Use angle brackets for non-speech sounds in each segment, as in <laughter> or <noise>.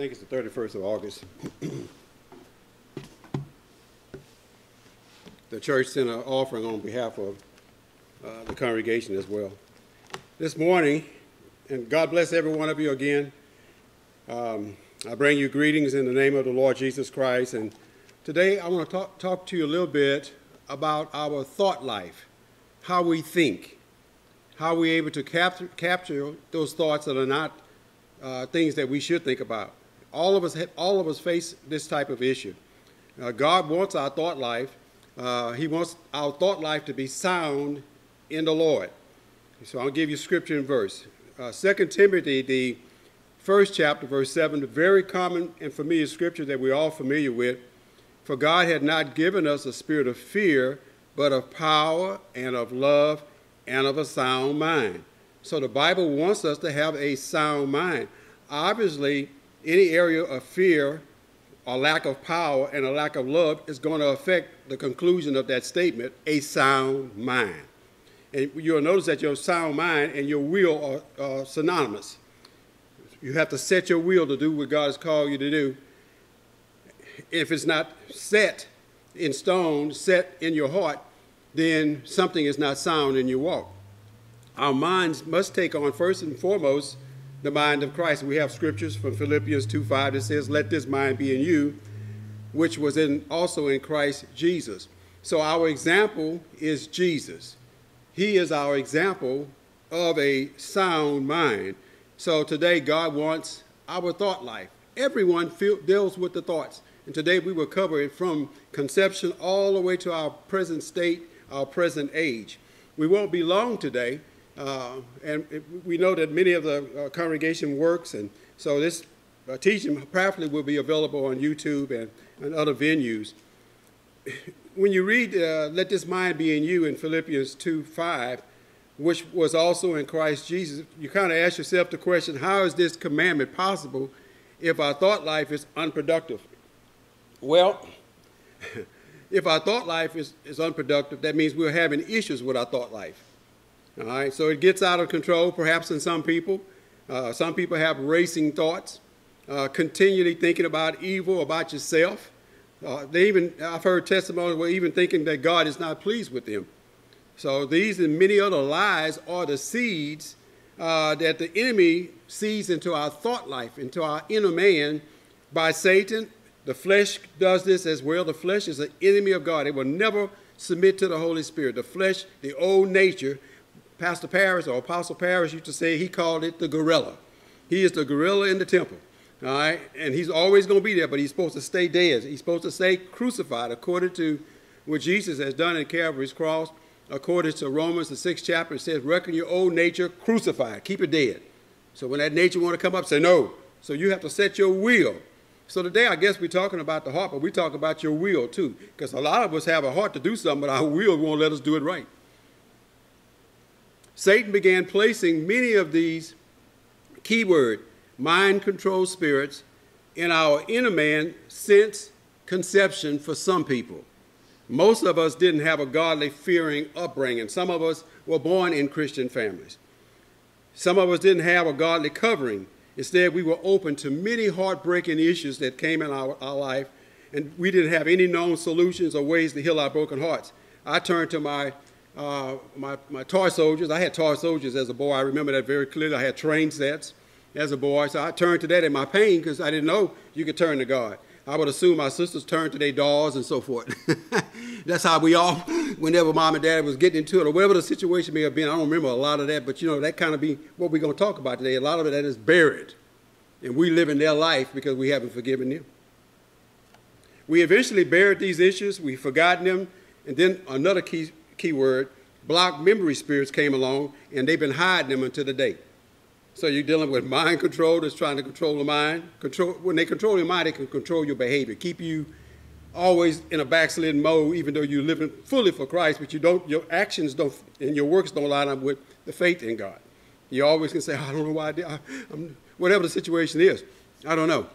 think it's the 31st of August. the church sent an offering on behalf of uh, the congregation as well. This morning, and God bless every one of you again, um, I bring you greetings in the name of the Lord Jesus Christ. And today I want to talk, talk to you a little bit about our thought life, how we think, how we're able to capture, capture those thoughts that are not uh, things that we should think about. All of us, all of us face this type of issue. Uh, God wants our thought life. Uh, he wants our thought life to be sound in the Lord. So I'll give you scripture and verse. Uh, 2 Timothy, the first chapter, verse 7, the very common and familiar scripture that we're all familiar with. For God had not given us a spirit of fear, but of power and of love and of a sound mind. So the Bible wants us to have a sound mind. Obviously, any area of fear or lack of power and a lack of love is going to affect the conclusion of that statement, a sound mind. And you'll notice that your sound mind and your will are, are synonymous. You have to set your will to do what God has called you to do. If it's not set in stone, set in your heart, then something is not sound in your walk our minds must take on first and foremost the mind of Christ. We have scriptures from Philippians 2 5 that says, Let this mind be in you, which was in, also in Christ Jesus. So our example is Jesus. He is our example of a sound mind. So today, God wants our thought life. Everyone feel, deals with the thoughts. And today we will cover it from conception all the way to our present state, our present age. We won't be long today, and it, we know that many of the uh, congregation works, and so this uh, teaching probably will be available on YouTube and, and other venues. <laughs> When you read, uh, Let this mind be in you in Philippians 2 5, which was also in Christ Jesus, you kind of ask yourself the question how is this commandment possible if our thought life is unproductive? Well, <laughs> if our thought life is, is unproductive, that means we're having issues with our thought life. All right, so it gets out of control, perhaps in some people. Uh, some people have racing thoughts, uh, continually thinking about evil, about yourself. Uh, they even, I've heard testimonies where even thinking that God is not pleased with them. So these and many other lies are the seeds uh, that the enemy seeds into our thought life, into our inner man by Satan. The flesh does this as well. The flesh is an enemy of God. It will never submit to the Holy Spirit. The flesh, the old nature, Pastor Paris or Apostle Paris used to say he called it the gorilla. He is the gorilla in the temple. All right, and he's always going to be there, but he's supposed to stay dead. He's supposed to stay crucified according to what Jesus has done in Calvary's cross. According to Romans, the sixth chapter, it says, Reckon your old nature crucified, keep it dead. So when that nature want to come up, say no. So you have to set your will. So today, I guess we're talking about the heart, but we talk about your will too, because a lot of us have a heart to do something, but our will won't let us do it right. Satan began placing many of these keyword mind controlled spirits in our inner man since conception for some people. Most of us didn't have a godly, fearing upbringing. Some of us were born in Christian families. Some of us didn't have a godly covering. Instead, we were open to many heartbreaking issues that came in our, our life, and we didn't have any known solutions or ways to heal our broken hearts. I turned to my uh, my, my toy soldiers. I had toy soldiers as a boy. I remember that very clearly. I had train sets as a boy. So I turned to that in my pain because I didn't know you could turn to God. I would assume my sisters turned to their dolls and so forth. <laughs> That's how we all, <laughs> whenever mom and dad was getting into it, or whatever the situation may have been, I don't remember a lot of that, but you know, that kind of be what we're going to talk about today. A lot of it that is buried. And we live in their life because we haven't forgiven them. We eventually buried these issues, we've forgotten them, and then another key keyword, block memory spirits came along and they've been hiding them until the day. So you're dealing with mind control that's trying to control the mind. Control when they control your mind, they can control your behavior, keep you always in a backslidden mode, even though you're living fully for Christ, but you don't your actions don't and your works don't line up with the faith in God. You always can say, <laughs> I don't know why I did I, whatever the situation is. I don't know.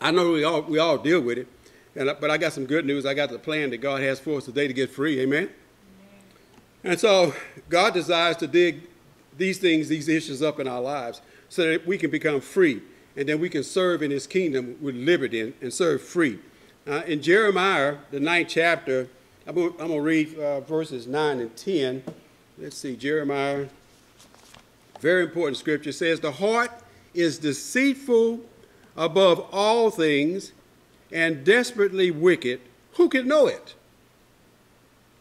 I know we all we all deal with it. And, but I got some good news. I got the plan that God has for us today to get free. Amen. And so God desires to dig these things, these issues up in our lives so that we can become free. and then we can serve in his kingdom with liberty and, serve free. Uh, in Jeremiah, the ninth chapter, I'm going to read uh, verses 9 and 10. Let's see, Jeremiah, very important scripture, says, The heart is deceitful above all things and desperately wicked. Who can know it?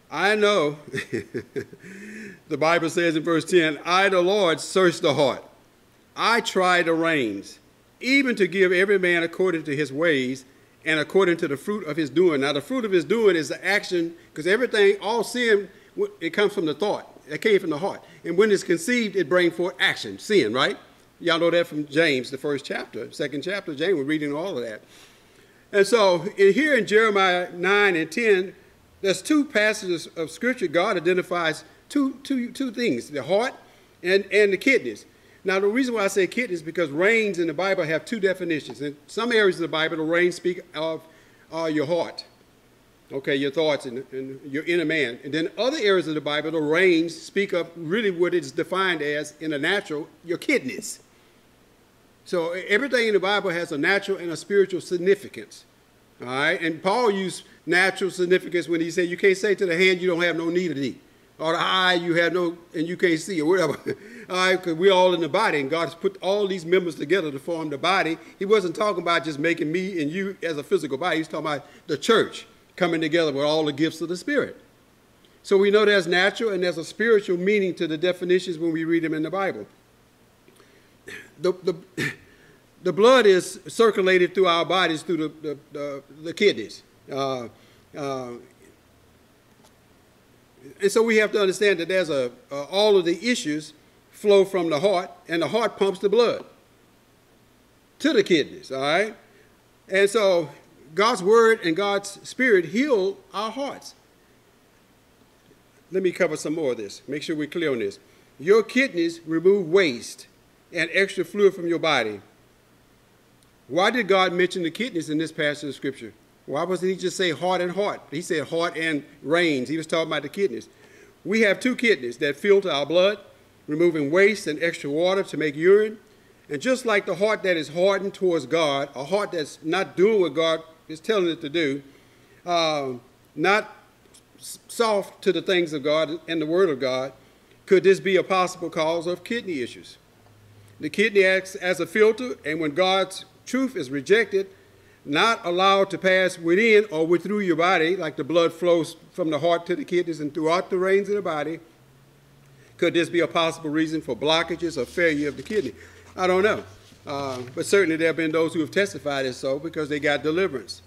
I know. <laughs> the Bible says in verse 10 I, the Lord, search the heart. I try the reins, even to give every man according to his ways and according to the fruit of his doing. Now, the fruit of his doing is the action, because everything, all sin, it comes from the thought. It came from the heart. And when it's conceived, it brings forth action, sin, right? Y'all know that from James, the first chapter, second chapter James. We're reading all of that. And so in here in Jeremiah 9 and 10, there's two passages of scripture. God identifies two, two, two things, the heart and, and the kidneys. Now, the reason why I say kidneys is because reins in the Bible have two definitions. In some areas of the Bible, the reins speak of uh, your heart, okay, your thoughts and, and, your inner man. And then other areas of the Bible, the reins speak of really what it's defined as in the natural, your kidneys. So everything in the Bible has a natural and a spiritual significance. All right, and Paul used natural significance when he said, You can't say to the hand, you don't have no need of thee, or the eye, you have no, and you can't see, or whatever. <laughs> all right, because we're all in the body, and God has put all these members together to form the body. He wasn't talking about just making me and you as a physical body, he's talking about the church coming together with all the gifts of the Spirit. So we know there's natural and there's a spiritual meaning to the definitions when we read them in the Bible. The, the, the blood is circulated through our bodies through the, the, the, the kidneys. Uh, uh, and so we have to understand that there's a, all of the issues flow from the heart, and the heart pumps the blood to the kidneys, all right? And so God's word and God's spirit heal our hearts. Let me cover some more of this. Make sure we're clear on this. Your kidneys remove waste and extra fluid from your body. Why did God mention the kidneys in this passage of scripture? Why wasn't he just say heart and heart? He said heart and reins. He was talking about the kidneys. We have two kidneys that filter our blood, removing waste and extra water to make urine. And just like the heart that is hardened towards God, a heart that's not doing what God is telling it to do, uh, not soft to the things of God and the Word of God, could this be a possible cause of kidney issues? The kidney acts as a filter, and when God's truth is rejected, not allowed to pass within or through your body, like the blood flows from the heart to the kidneys and throughout the veins of the body, could this be a possible reason for blockages or failure of the kidney? I don't know. Uh, but certainly there have been those who have testified as so because they got deliverance.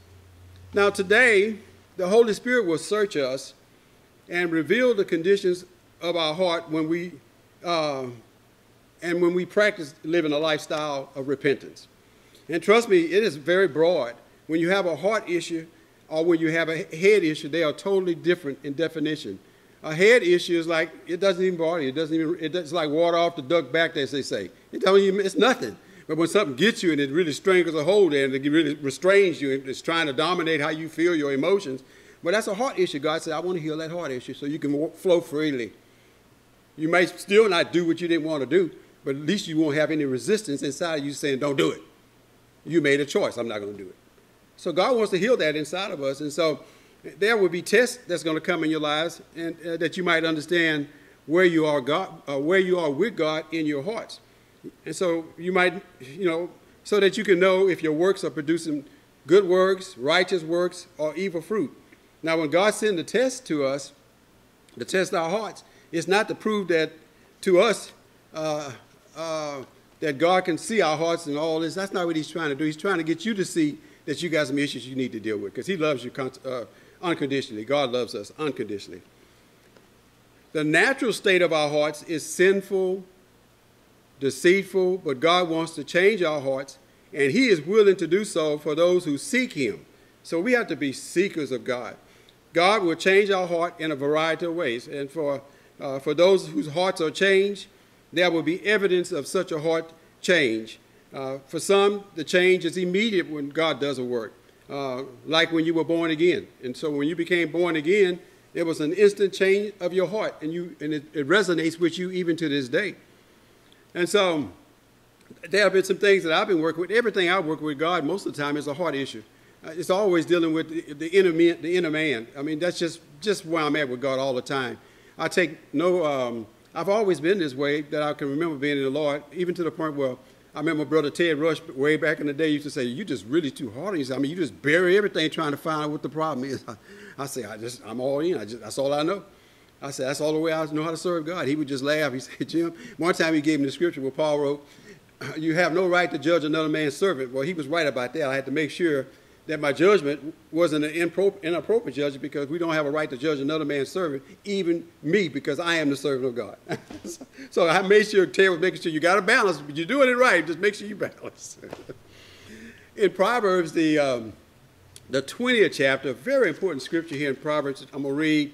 Now, today, the Holy Spirit will search us and reveal the conditions of our heart when we uh, and when we practice living a lifestyle of repentance. And trust me, it is very broad. When you have a heart issue or when you have a head issue, they are totally different in definition. A head issue is like it doesn't even bother you. It doesn't even. It's like water off the duck back, as they say. It don't even. It's nothing. But when something gets you and it really strangles a hold there and it really restrains you, and it's trying to dominate how you feel your emotions. But that's a heart issue. God said, I want to heal that heart issue so you can flow freely. You may still not do what you didn't want to do, but at least you won't have any resistance inside of you saying, don't do it. You made a choice. I'm not going to do it. So God wants to heal that inside of us. And so there will be tests that's going to come in your lives and uh, that you might understand where you are God, uh, where you are with God in your hearts. And so you might, you know, so that you can know if your works are producing good works, righteous works, or evil fruit. Now, when God sends the test to us, to test our hearts, it's not to prove that to us uh, uh, that God can see our hearts and all this. That's not what he's trying to do. He's trying to get you to see that you got some issues you need to deal with because he loves you uh, unconditionally. God loves us unconditionally. The natural state of our hearts is sinful, deceitful, but God wants to change our hearts, and he is willing to do so for those who seek him. So we have to be seekers of God. God will change our heart in a variety of ways, and for, uh, for those whose hearts are changed, there will be evidence of such a heart change. Uh, for some, the change is immediate when God does a work, uh, like when you were born again. And so when you became born again, it was an instant change of your heart, and, you, and it, it resonates with you even to this day. And so there have been some things that I've been working with. Everything I work with God most of the time is a heart issue. Uh, it's always dealing with the, the, inner man, the inner man. I mean, that's just, just where I'm at with God all the time. I take no, um, I've always been this way that I can remember being in the Lord, even to the point where I remember Brother Ted Rush way back in the day used to say, "You just really too hard on yourself. I mean, you just bury everything trying to find out what the problem is." <laughs> I, say, "I just, I'm all in. I just, that's all I know." I said, "That's all the way I know how to serve God." He would just laugh. He <laughs> said, "Jim." One time he gave me the scripture where Paul wrote, "You have no right to judge another man's servant." Well, he was right about that. I had to make sure that my judgment wasn't an inappropriate judgment because we don't have a right to judge another man's servant, even me, because I am the servant of God. <laughs> so I made sure Ted was making sure you got a balance, but you're doing it right. Just make sure you balance. <laughs> in Proverbs, the um, the 20th chapter, very important scripture here in Proverbs. I'm gonna read.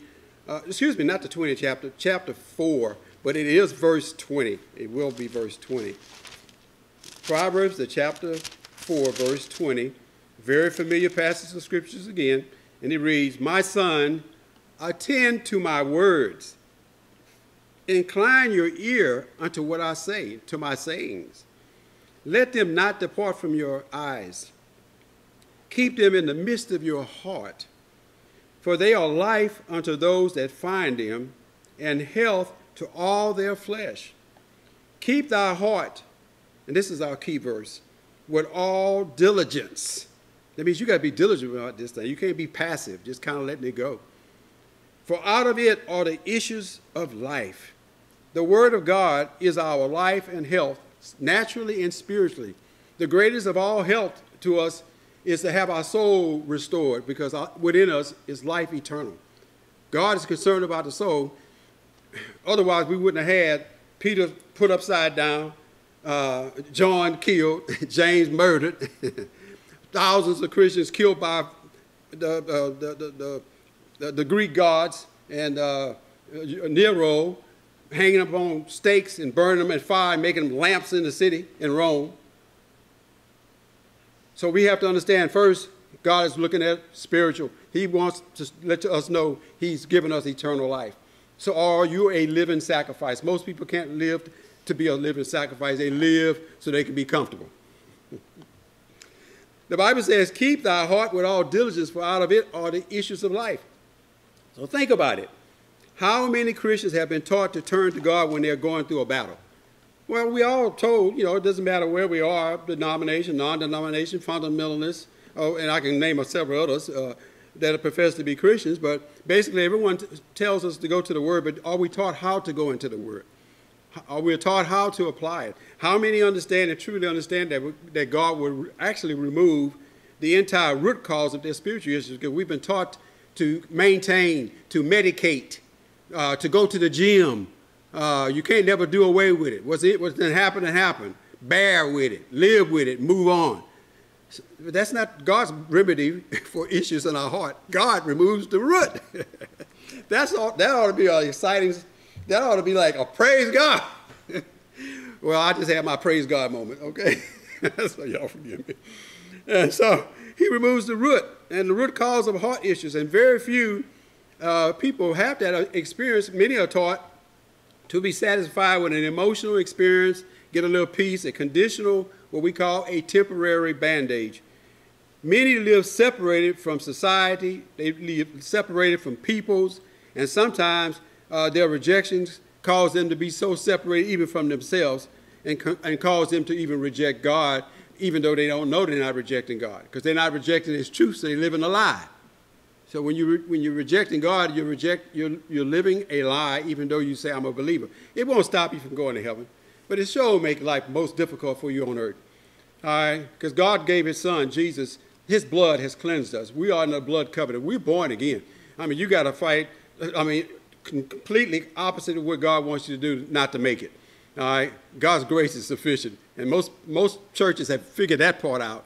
Uh, excuse me, not the 20th chapter, chapter four, but it is verse 20. It will be verse 20. Proverbs, the chapter 4, verse 20 very familiar passage of scriptures again, and it reads, My son, attend to my words. Incline your ear unto what I say, to my sayings. Let them not depart from your eyes. Keep them in the midst of your heart, for they are life unto those that find them, and health to all their flesh. Keep thy heart, and this is our key verse, with all diligence that means you got to be diligent about this thing. You can't be passive, just kind of letting it go. For out of it are the issues of life. The Word of God is our life and health, naturally and spiritually. The greatest of all health to us is to have our soul restored because within us is life eternal. God is concerned about the soul. <sighs> Otherwise, we wouldn't have had Peter put upside down, uh, John killed, <laughs> James murdered. <laughs> thousands of Christians killed by the, uh, the, the, the, the, Greek gods and uh, Nero hanging up on stakes and burning them in fire making them lamps in the city in Rome. So we have to understand first, God is looking at spiritual. He wants to let us know He's given us eternal life. So are you a living sacrifice? Most people can't live to be a living sacrifice. They live so they can be comfortable. The Bible says, Keep thy heart with all diligence, for out of it are the issues of life. So think about it. How many Christians have been taught to turn to God when they're going through a battle? Well, we all told, you know, it doesn't matter where we are, denomination, non-denomination, fundamentalists, oh, and I can name several others uh, that profess to be Christians, but basically everyone tells us to go to the Word, but are we taught how to go into the Word? Are we taught how to apply it? How many understand and truly understand that, that God will actually remove the entire root cause of their spiritual issues? Because we've been taught to maintain, to medicate, uh, to go to the gym. Uh, you can't never do away with it. What's it? What's to happen. Bear with it, live with it, move on. That's not God's remedy <laughs> for issues in our heart. God removes the root. <laughs> That's all, that ought to be an exciting. That ought to be like a praise God. <laughs> Well, I just had my praise God moment, okay? <laughs> that's so y'all forgive me. And so he removes the root and the root cause of heart issues. And very few uh, people have that experience. Many are taught to be satisfied with an emotional experience, get a little peace, a conditional, what we call a temporary bandage. Many live separated from society, they live separated from peoples, and sometimes uh, their rejections cause them to be so separated even from themselves and, and cause them to even reject God, even though they don't know they're not rejecting God, because they're not rejecting His truth, so they're living a lie. So when, you when you're rejecting God, you reject, you're, you're living a lie, even though you say, I'm a believer. It won't stop you from going to heaven, but it sure will make life most difficult for you on earth. All right? Because God gave His Son, Jesus, His blood has cleansed us. We are in the blood covenant. We're born again. I mean, you got to fight. I mean, completely opposite of what God wants you to do not to make it. All right, God's grace is sufficient, and most most churches have figured that part out.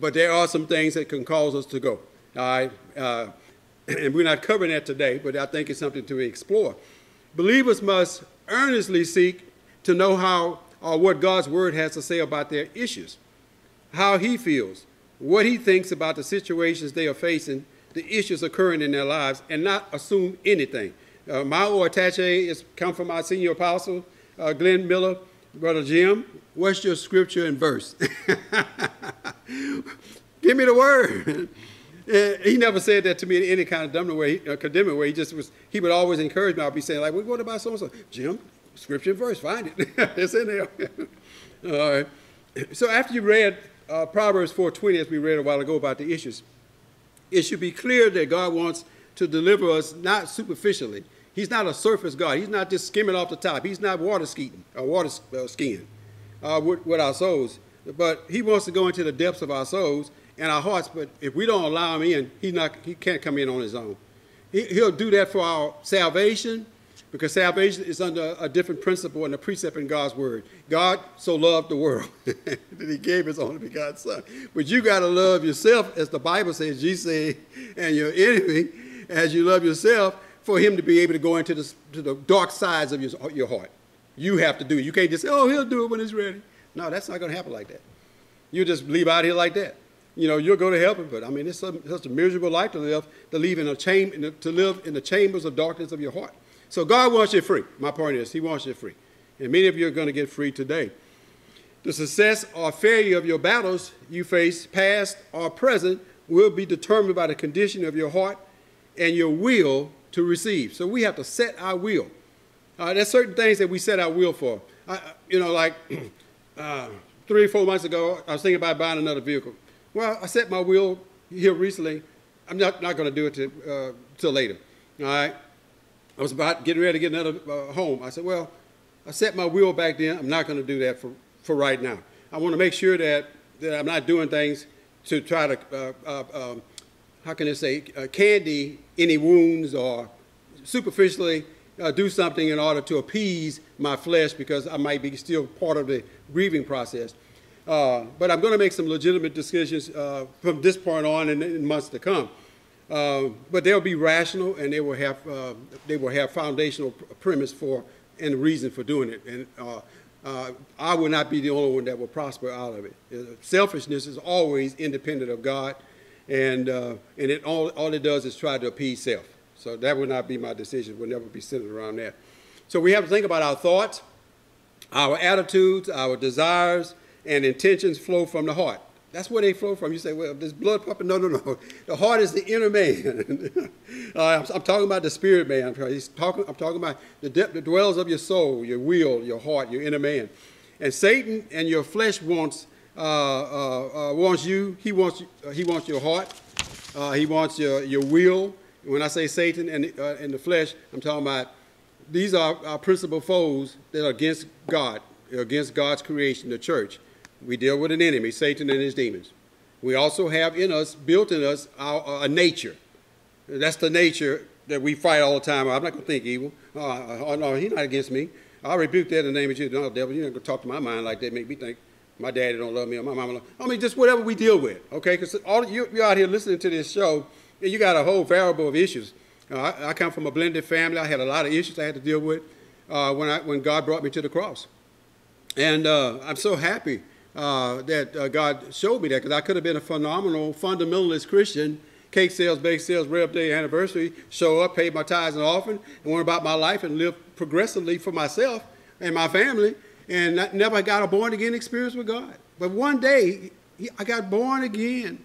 But there are some things that can cause us to go. All right, uh, <clears throat> and we're not covering that today, but I think it's something to explore. Believers must earnestly seek to know how or what God's word has to say about their issues, how He feels, what He thinks about the situations they are facing, the issues occurring in their lives, and not assume anything. Uh, my attache is come from our senior apostle, uh, Glenn Miller, Brother Jim, what's your scripture and verse? <laughs> Give me the word. And he never said that to me in any kind of dumb way, uh, condemning way. He just was, he would always encourage me. I'd be saying, like, well, what about so and so? Jim, scripture and verse, find it. <laughs> it's in there. <laughs> All right. So after you read uh, Proverbs 4.20, as we read a while ago about the issues, it should be clear that God wants to deliver us not superficially. He's not a surface God. He's not just skimming off the top. He's not water skiing or water uh, skiing uh, with, with our souls. But he wants to go into the depths of our souls and our hearts. But if we don't allow him in, he's not, he can't come in on his own. He, he'll do that for our salvation because salvation is under a different principle and a precept in God's word. God so loved the world <laughs> that he gave his only begotten son. But you got to love yourself, as the Bible says, Jesus said, and your enemy as you love yourself, for him to be able to go into the, to the dark sides of your, your heart. You have to do it. You can't just say, oh, he'll do it when he's ready. No, that's not going to happen like that. You just leave out here like that. You know, you'll go to heaven, but I mean, it's such a miserable life to live, to live in a chamber, to live in the chambers of darkness of your heart. So God wants you free. My point is, He wants you free. And many of you are going to get free today. The success or failure of your battles you face, past or present, will be determined by the condition of your heart and your will to receive. So we have to set our will. Uh, there's certain things that we set our will for. I, you know, like <clears throat> uh, three or four months ago, I was thinking about buying another vehicle. Well, I set my will here recently. I'm not, not going to do it uh, till later. All right. I was about getting ready to get another uh, home. I said, well, I set my will back then. I'm not going to do that for, for right now. I want to make sure that, that I'm not doing things to try to, uh, uh, um, how can I say, uh, candy any wounds or superficially uh, do something in order to appease my flesh because I might be still part of the grieving process. Uh, but I'm going to make some legitimate decisions from this point on and in months to come. Uh, but they'll be rational and they will have uh, they will have foundational premise for and reason for doing it. And uh, uh, I will not be the only one that will prosper out of it. Uh, selfishness is always independent of God, and and it all all it does is try to appease self. So that will not be my decision. It will never be centered around that. So we have to think about our thoughts, our attitudes, our desires, and intentions flow from the heart. That's where they flow from. You say, well, this blood pumping. No, no, no. <laughs> The heart is the inner man. <laughs> uh, I'm, I'm, talking about the spirit man. He's talking, I'm talking about the, depth, the dwells of your soul, your will, your heart, your inner man. And Satan and your flesh wants, uh, uh, uh wants you. He wants, uh, he wants your heart. Uh, he wants your, your will. When I say Satan and, and the flesh, I'm talking about these are our principal foes that are against God, against God's creation, the church. We deal with an enemy, Satan and his demons. We also have in us, built in us, our, a nature. That's the nature that we fight all the time. I'm not going to think evil. Oh, no, he's not against me. I rebuke that in the name of Jesus. No, devil, you're not going to talk to my mind like that, make me think my daddy don't love me or my mama. I mean, just whatever we deal with, okay? Because all you, you're out here listening to this show, and you got a whole variable of issues. Uh, I, I, come from a blended family. I had a lot of issues I had to deal with uh, when, I, when God brought me to the cross. And uh, I'm so happy uh, that uh, God showed me that because I could have been a phenomenal fundamentalist Christian. Cake sales, bake sales, Rev Day anniversary, show up, pay my tithes and offering, and went about my life and live progressively for myself and my family, and never got a born again experience with God. But one day, I got born again.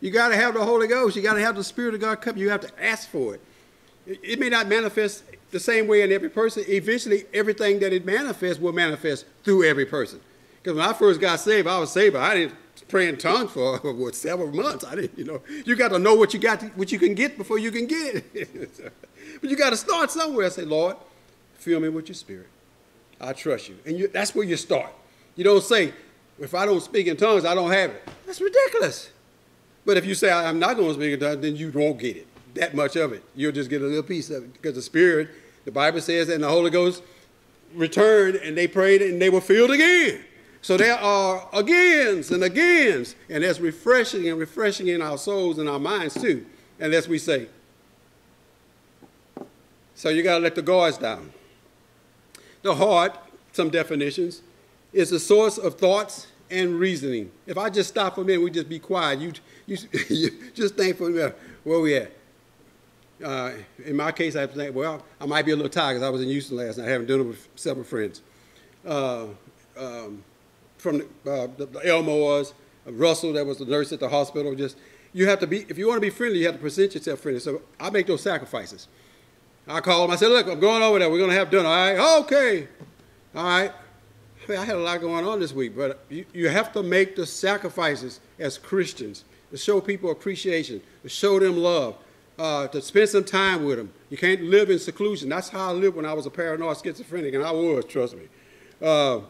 You got to have the Holy Ghost. You got to have the Spirit of God come. You have to ask for it. It may not manifest the same way in every person. Eventually, everything that it manifests will manifest through every person. Because when I first got saved, I was saved, I didn't pray in tongues for <laughs> what, several months. I didn't, you know. You got to know what you got, to, what you can get before you can get. it. <laughs> but you got to start somewhere. I say, Lord, fill me with your spirit. I trust you. And you, that's where you start. You don't say, if I don't speak in tongues, I don't have it. That's ridiculous. But if you say, I'm not going to speak in tongues, then you won't get it, that much of it. You'll just get a little piece of it. Because the Spirit, the Bible says, and the Holy Ghost returned and they prayed and they were filled again. So there are agains and agains, and that's refreshing and refreshing in our souls and our minds too. And as we say, so you got to let the guards down. The heart, some definitions, is the source of thoughts and reasoning. If I just stop for a minute, we just be quiet. You, you, <laughs> you just think for a minute, where we at? Uh, in my case, I think, well, I might be a little tired because I was in Houston last night having dinner with several friends. Uh, um, from the, uh, the, the Elmores, uh, Russell, that was the nurse at the hospital. Just you have to be if you want to be friendly, you have to present yourself friendly. So I make those sacrifices. I called him. I said, "Look, I'm going over there. We're going to have dinner. All right? Okay. All right." I, mean, I had a lot going on this week, but you, you have to make the sacrifices as Christians to show people appreciation, to show them love, uh, to spend some time with them. You can't live in seclusion. That's how I lived when I was a paranoid schizophrenic, and I was, trust me. Uh,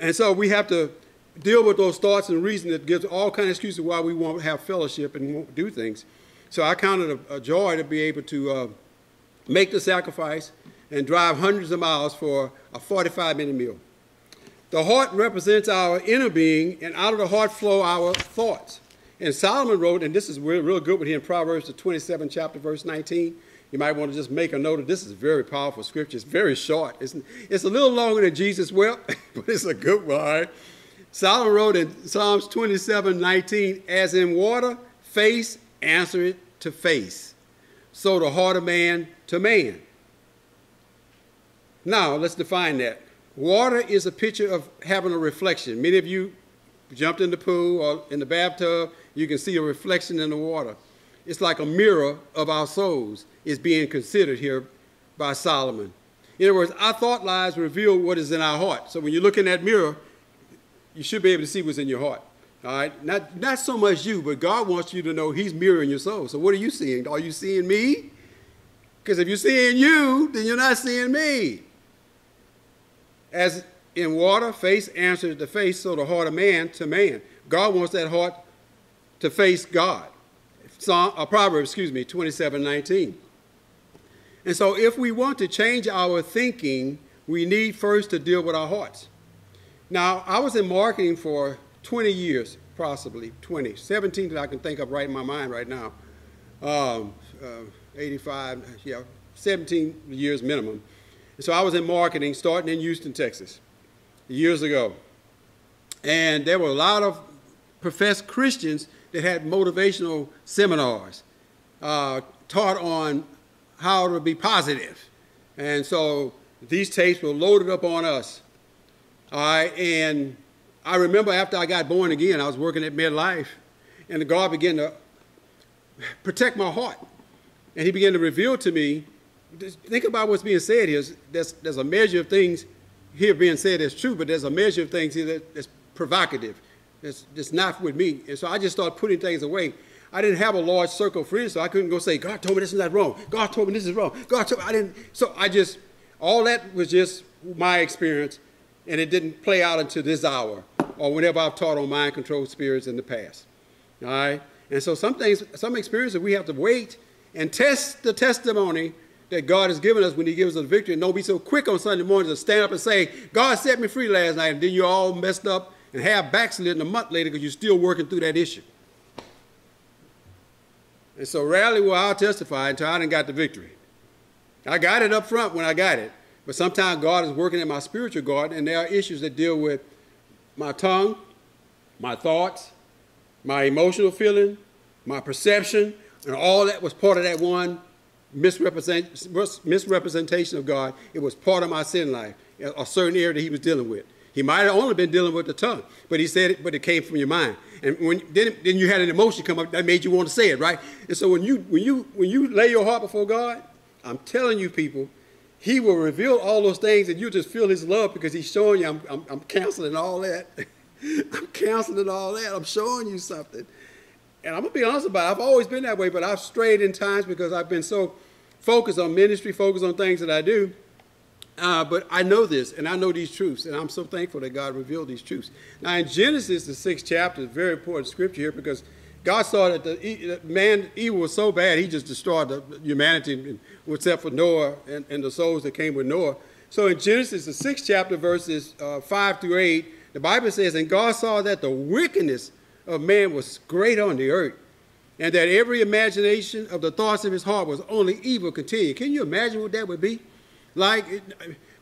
and so we have to deal with those thoughts and reason that gives all kind of excuses why we won't have fellowship and won't do things. So I count it a, a joy to be able to uh, make the sacrifice and drive hundreds of miles for a 45-minute meal. The heart represents our inner being, and out of the heart flow our thoughts. And Solomon wrote, and this is real, real good with here in Proverbs, the 27th chapter, verse 19. You might want to just make a note of this. is very powerful scripture. It's very short. It's, it's a little longer than Jesus wept, <laughs> but it's a good one. Solomon wrote in Psalms 27, 19, as in water, face answereth to face, so the heart of man to man. Now, let's define that. Water is a picture of having a reflection. Many of you jumped in the pool or in the bathtub, you can see a reflection in the water. It's like a mirror of our souls is being considered here by Solomon. In other words, our thought lives reveal what is in our heart. So when you look in that mirror, you should be able to see what's in your heart. All right? Not, not so much you, but God wants you to know He's mirroring your soul. So what are you seeing? Are you seeing me? Because if you're seeing you, then you're not seeing me. As in water, face answers to face, so the heart of man to man. God wants that heart to face God. Psalm, uh, Proverbs, excuse me, 27, 19. And so if we want to change our thinking, we need first to deal with our hearts. Now, I was in marketing for 20 years, possibly 20, 17 that I can think of right in my mind right now. Um, uh, 85, yeah, 17 years minimum. And so I was in marketing starting in Houston, Texas years ago. And there were a lot of professed Christians that had motivational seminars uh, taught on how to be positive. And so these tapes were loaded up on us. All right, and I remember after I got born again, I was working at midlife, and the God began to protect my heart. And he began to reveal to me, think about what's being said here. There's, there's a measure of things here being said that's true, but there's a measure of things here that, that's provocative. It's just not with me. And so I just started putting things away. I didn't have a large circle of friends, so I couldn't go say, God told me this is not wrong. God told me this is wrong. God told me, I didn't. So I just, all that was just my experience, and it didn't play out until this hour or whenever I've taught on mind controlled spirits in the past. All right? And so some things, some experiences we have to wait and test the testimony that God has given us when He gives us victory. And don't be so quick on Sunday morning to stand up and say, God set me free last night, and then you're all messed up and have backslidden a month later because you're still working through that issue. And so rarely will I testify until I didn't got the victory. I got it up front when I got it, but sometimes God is working in my spiritual garden, and there are issues that deal with my tongue, my thoughts, my emotional feeling, my perception, and all that was part of that one misrepresent, misrepresentation of God. It was part of my sin life, a certain area that he was dealing with. He might have only been dealing with the tongue, but he said it, but it came from your mind. And when then, then you had an emotion come up that made you want to say it, right? And so when you when you when you lay your heart before God, I'm telling you, people, He will reveal all those things, and you just feel His love because He's showing you. I'm I'm, I'm counseling all that. <laughs> I'm counseling all that. I'm showing you something. And I'm gonna be honest about it. I've always been that way, but I've strayed in times because I've been so focused on ministry, focused on things that I do. Uh, but I know this, and I know these truths, and I'm so thankful that God revealed these truths. Now, in Genesis, the sixth chapter, is very important scripture here because God saw that the man evil was so bad, He just destroyed the humanity, except for Noah and, and the souls that came with Noah. So, in Genesis, the sixth chapter, verses uh, five through eight, the Bible says, "And God saw that the wickedness of man was great on the earth, and that every imagination of the thoughts of his heart was only evil continually." Can you imagine what that would be? Like,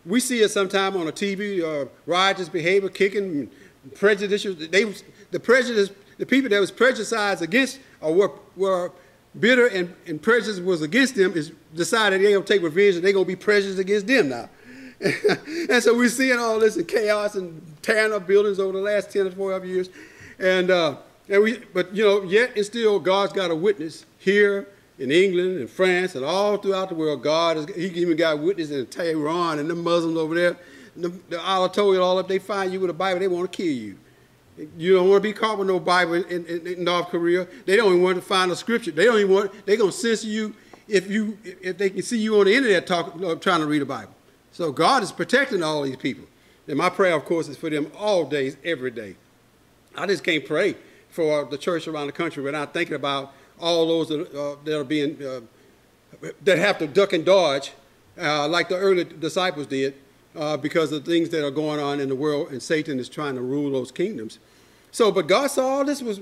we see it sometime on a TV, uh, riotous behavior, kicking, prejudicial. They, the prejudice, the people that was prejudiced against or were, were bitter and, and prejudice was against them is decided they're going to take revenge and they're going to be prejudiced against them now. <laughs> and so we're seeing all this chaos and tearing up buildings over the last 10 or 12 years. And, uh, and we, but, you know, yet and still, God's got a witness here in England and France and all throughout the world. God, is, he even got witness in Tehran and the Muslims over there. The, the Ayatollah, all up, they find you with a Bible, they want to kill you. You don't want to be caught with no Bible in, in, in, North Korea. They don't even want to find a scripture. They don't even want. They're gonna censor you if you if they can see you on the internet talking, uh, trying to read a Bible. So God is protecting all these people. And my prayer, of course, is for them all days, every day. I just can't pray for the church around the country without thinking about all those that, uh, that are being uh, that have to duck and dodge, uh, like the early disciples did, uh, because of things that are going on in the world, and Satan is trying to rule those kingdoms. So, but God saw all this was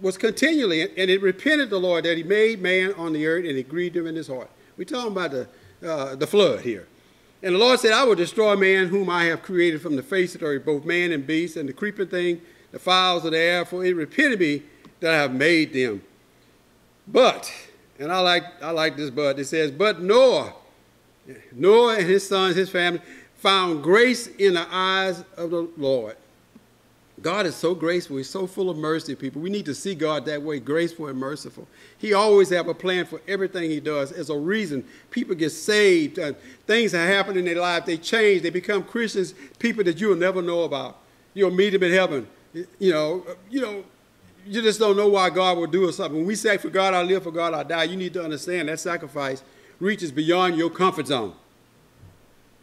was continually, and it repented the Lord that He made man on the earth, and it grieved Him in His heart. We're talking about the uh, the flood here. And the Lord said, I will destroy man whom I have created from the face of the earth, both man and beast, and the creeping thing, the fowls of the air, for it repented me that I have made them. But, and I like I like this but, it says, but Noah, Noah and his sons, his family, found grace in the eyes of the Lord. God is so graceful. He's so full of mercy, people. We need to see God that way, graceful and merciful. He always have a plan for everything he does. As a reason, people get saved. Uh, things that happen in their life. They change. They become Christians, people that you'll never know about. You'll meet them in heaven. You know, you know, you just don't know why God will do something. When we say, for God I live, for God I die, you need to understand that sacrifice reaches beyond your comfort zone.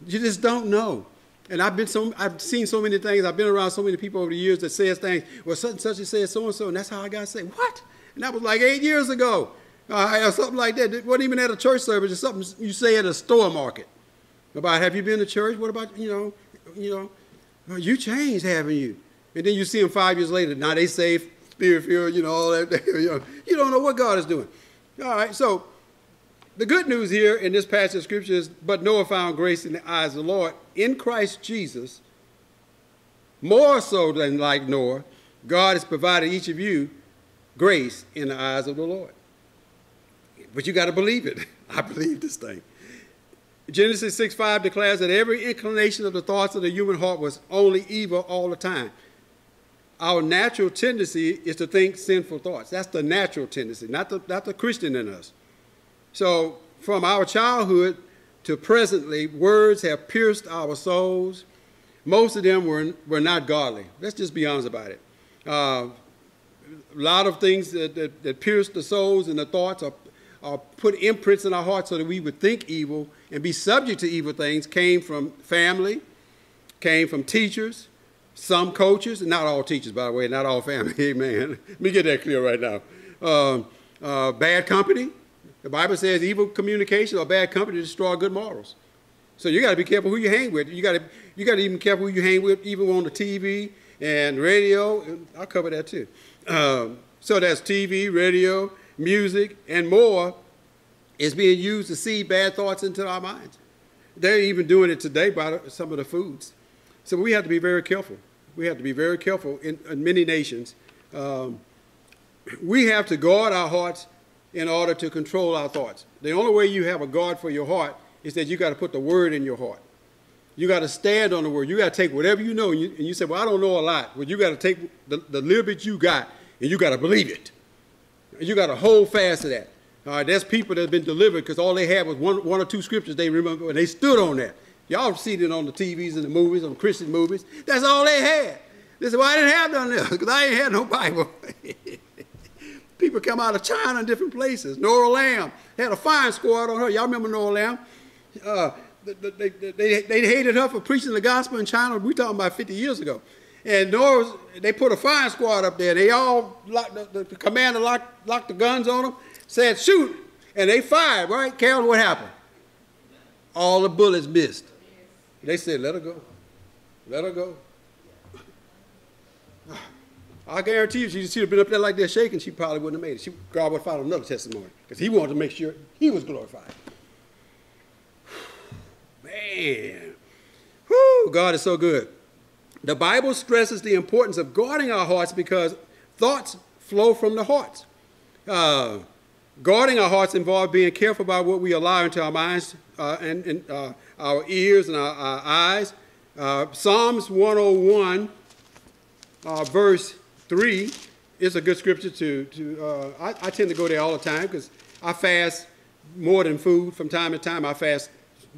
You just don't know. And I've been so I've seen so many things. I've been around so many people over the years that says things. Well, such and such and says so and so, and that's how I got saved. What? And that was like eight years ago, uh, or something like that. It wasn't even at a church service. It's something you say at a store market about have you been to church? What about you know, you know, you changed, haven't you? And then you see them five years later. Now they say spirit filled, you know, all that. <laughs> You, know, you don't know what God is doing. All right, so the good news here in this passage of scripture is, but Noah found grace in the eyes of the Lord in Christ Jesus, more so than like Noah, God has provided each of you grace in the eyes of the Lord. But you got to believe it. <laughs> I believe this thing. Genesis 6 5 declares that every inclination of the thoughts of the human heart was only evil all the time. Our natural tendency is to think sinful thoughts. That's the natural tendency, not the, not the Christian in us. So, from our childhood to presently, words have pierced our souls. Most of them were, were not godly. Let's just be honest about it. Uh, a lot of things that, that, that, pierce the souls and the thoughts are, are put imprints in our hearts so that we would think evil and be subject to evil things came from family, came from teachers, some coaches, not all teachers, by the way, not all family. <laughs> Amen. Let me get that clear right now. Um, uh, bad company, the Bible says evil communication or bad company destroy good morals. So you got to be careful who you hang with. You got to you got to even careful who you hang with, even on the TV and radio. I'll cover that too. Um, so that's TV, radio, music, and more is being used to seed bad thoughts into our minds. They're even doing it today by some of the foods. So we have to be very careful. We have to be very careful in, in many nations. Um, we have to guard our hearts in order to control our thoughts. The only way you have a guard for your heart is that you got to put the word in your heart. You got to stand on the word. You got to take whatever you know, and you, and you, say, Well, I don't know a lot. Well, you got to take the, the little bit you got, and you got to believe it. You got to hold fast to that. All right, there's people that have been delivered because all they had was one, one or two scriptures they remember, and they stood on that. Y'all seen it on the TVs and the movies, on Christian movies. That's all they had. They said, Well, I didn't have none of because <laughs> I ain't had no Bible. <laughs> People come out of China and different places. Nora Lam had a fine squad on her. Y'all remember Nora Lam? Uh, they, they, they, they, hated her for preaching the gospel in China. We're talking about 50 years ago. And Nora, they put a fine squad up there. They all, locked, the, the commander locked, locked the guns on them, said shoot, and they fired, right? Carol, what happened? All the bullets missed. They said, let her go. Let her go. I guarantee you, she'd have been up there like that shaking, she probably wouldn't have made it. She, God would have found another testimony because he wanted to make sure he was glorified. <sighs> Man, Whew, God is so good. The Bible stresses the importance of guarding our hearts because thoughts flow from the heart. Uh, Guarding our hearts involves being careful about what we allow into our minds uh, and, and uh, our ears and our, our eyes. Uh, Psalms 101, uh, verse 3, is a good scripture to. to uh, I, I, tend to go there all the time because I fast more than food from time to time. I fast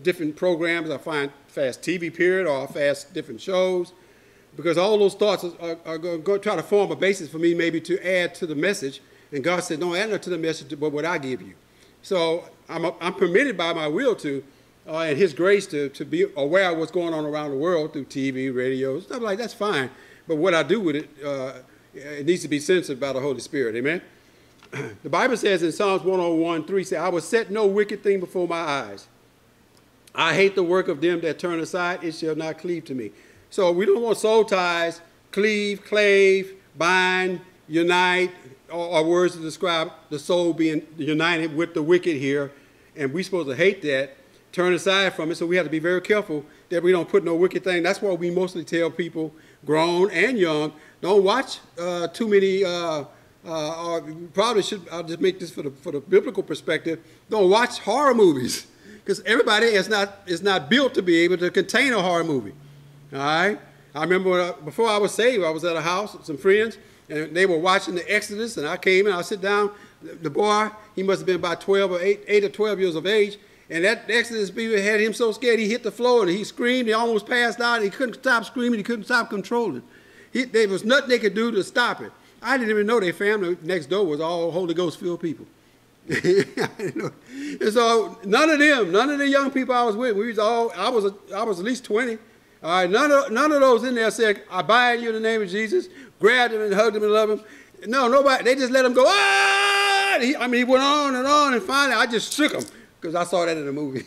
different programs. I find fast TV period or I fast different shows because all those thoughts are, are, going to try to form a basis for me maybe to add to the message. And God said, don't add no to the message, but what I give you. So I'm, I'm permitted by my will to, uh, and His grace to, to be aware of what's going on around the world through TV, radio, stuff like that's fine. But what I do with it, uh, it needs to be censored by the Holy Spirit. Amen. <clears throat> the Bible says in Psalms 101, 3, say, I will set no wicked thing before my eyes. I hate the work of them that turn aside, it shall not cleave to me. So we don't want soul ties, cleave, clave, bind, unite, or, words to describe the soul being united with the wicked here. And we're supposed to hate that, turn aside from it. So we have to be very careful that we don't put no wicked thing. That's why we mostly tell people, grown and young, don't watch uh, too many. Uh, uh, or probably should. I'll just make this for the for the biblical perspective. Don't watch horror movies because everybody is not is not built to be able to contain a horror movie. All right. I remember uh, before I was saved, I was at a house with some friends, and they were watching the Exodus, and I came and I sit down. The boy, he must have been about 12 or 8, 8 or 12 years of age, and that Exodus people had him so scared he hit the floor and he screamed. He almost passed out. He couldn't stop screaming. He couldn't stop controlling. He, there was nothing they could do to stop it. I didn't even know their family next door was all Holy Ghost filled people. <laughs> and so none of them, none of the young people I was with, we was all, I was, a, I was at least 20. All right, none of, none of those in there said, I bind you in the name of Jesus, grabbed him and hugged him and loved him. No, nobody, they just let him go, ah! He, I mean, he went on and on, and finally I just shook him because I saw that in the movie.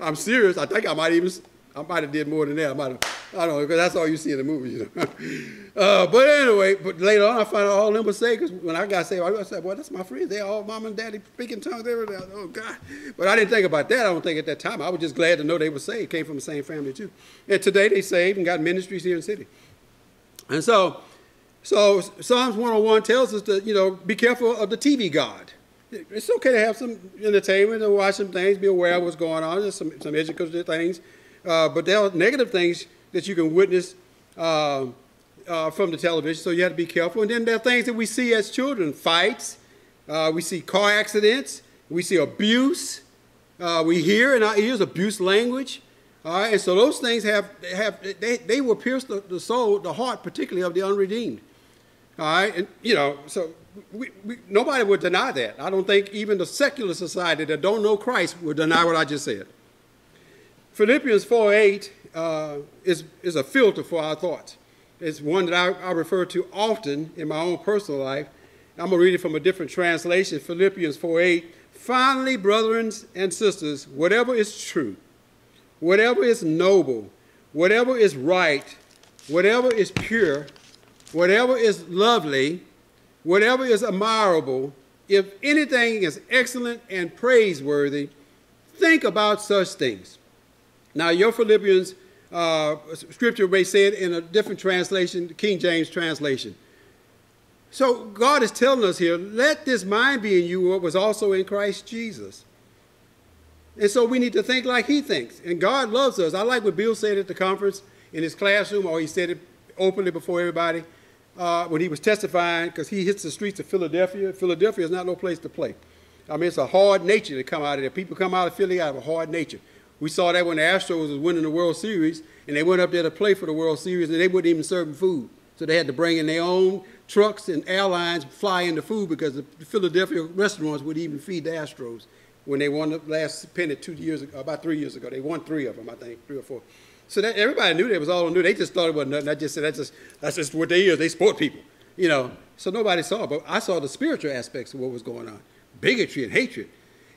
<laughs> I'm serious. I think I might even I might have did more than that. I might have, I don't know, because that's all you see in the movie, You know? <laughs> uh, but anyway, but later on I found out all them were saved because when I got saved, I said, well, that's my friends. They all mom and daddy speaking tongues, everything. Oh, God. But I didn't think about that. I don't think at that time. I was just glad to know they were saved, came from the same family too. And today they saved and got ministries here in the city. And so, so Psalms 101 tells us to, you know, be careful of the TV God. It's okay to have some entertainment and watch some things, be aware of what's going on. There's some, some educational things uh, but there are negative things that you can witness uh, uh, from the television, so you have to be careful. And then there are things that we see as children fights, uh, we see car accidents, we see abuse, uh, we hear in our ears abuse language. All right, and so those things have, have they, they will pierce the, the soul, the heart, particularly of the unredeemed. All right, and you know, so we, we, nobody would deny that. I don't think even the secular society that don't know Christ would deny what I just said. Philippians 4 8 uh, is, is a filter for our thoughts. It's one that I, I refer to often in my own personal life. I'm going to read it from a different translation Philippians 4 8. Finally, brethren and sisters, whatever is true, whatever is noble, whatever is right, whatever is pure, whatever is lovely, whatever is admirable, if anything is excellent and praiseworthy, think about such things. Now, your Philippians uh, scripture may say it in a different translation, King James translation. So God is telling us here, let this mind be in you what was also in Christ Jesus. And so we need to think like he thinks. And God loves us. I like what Bill said at the conference in his classroom, or he said it openly before everybody uh, when he was testifying, because he hits the streets of Philadelphia. Philadelphia is not no place to play. I mean, it's a hard nature to come out of there. People come out of Philly out of a hard nature. We saw that when the Astros was winning the World Series, and they went up there to play for the World Series, and they wouldn't even serve them food. So they had to bring in their own trucks and airlines fly in the food because the Philadelphia restaurants would even feed the Astros when they won the last pennant two years ago, about three years ago. They won three of them, I think, three or four. So that everybody knew they was all new. They just thought it was nothing. I just said that's just that's just what they are. They sport people, you know. So nobody saw, but I saw the spiritual aspects of what was going on, bigotry and hatred,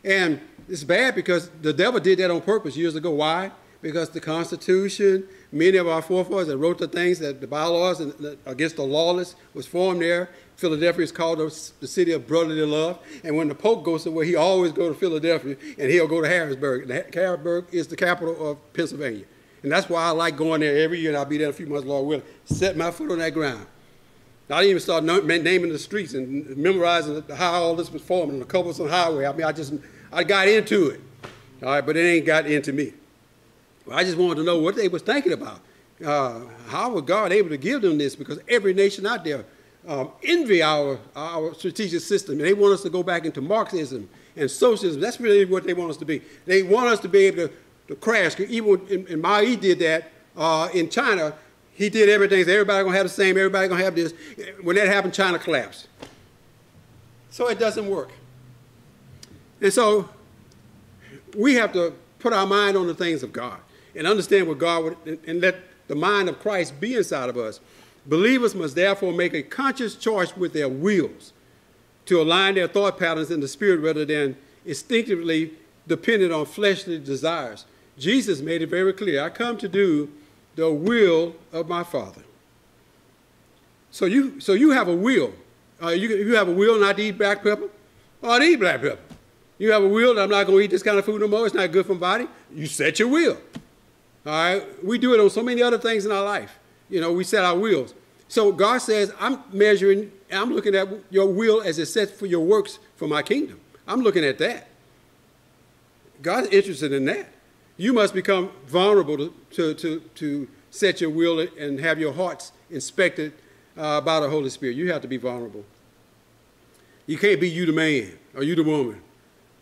and it's bad because the devil did that on purpose years ago. Why? Because the Constitution, many of our forefathers that wrote the things that the bylaws against the lawless was formed there. Philadelphia is called the city of brotherly love. And when the Pope goes somewhere, he always go to Philadelphia and he'll go to Harrisburg. Harrisburg is the capital of Pennsylvania. And that's why I like going there every year, and I'll be there a few months, Lord willing. Set my foot on that ground. I didn't even start naming the streets and memorizing how all this was formed on the Culbertson Highway. I mean, I just, I got into it. All right, but it ain't got into me. I just wanted to know what they was thinking about. Uh, how was God able to give them this? Because every nation out there um, envy our, our strategic system. And they want us to go back into Marxism and socialism. That's really what they want us to be. They want us to be able to, to crash. Even in Mao did that uh, in China, he did everything. So everybody gonna have the same. Everybody gonna have this. When that happened, China collapsed. So it doesn't work. And so we have to put our mind on the things of God and understand what God would, and let the mind of Christ be inside of us. Believers must therefore make a conscious choice with their wills to align their thought patterns in the spirit rather than instinctively dependent on fleshly desires. Jesus made it very clear I come to do the will of my Father. So you, so you have a will. Uh, you, you have a will not to eat black pepper or to eat black pepper. You have a will that I'm not going to eat this kind of food no more. It's not good for my body. You set your will. All right? We do it on so many other things in our life. You know, we set our wills. So God says, I'm measuring, I'm looking at your will as it sets for your works for my kingdom. I'm looking at that. God's interested in that. You must become vulnerable to, to, to, to set your will and have your hearts inspected uh, by the Holy Spirit. You have to be vulnerable. You can't be you the man or you the woman.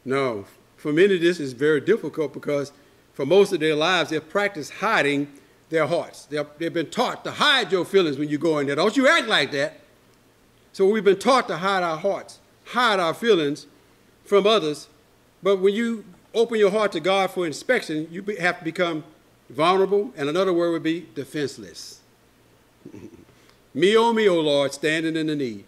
No. For many, of this is very difficult because for most of their lives, they've practiced hiding their hearts. They've been taught to hide your feelings when you go in there. Don't you act like that. So we've been taught to hide our hearts, hide our feelings from others. But when you open your heart to God for inspection, you have to become vulnerable, and another word would be defenseless. <laughs> me, oh me, oh Lord, standing in the need.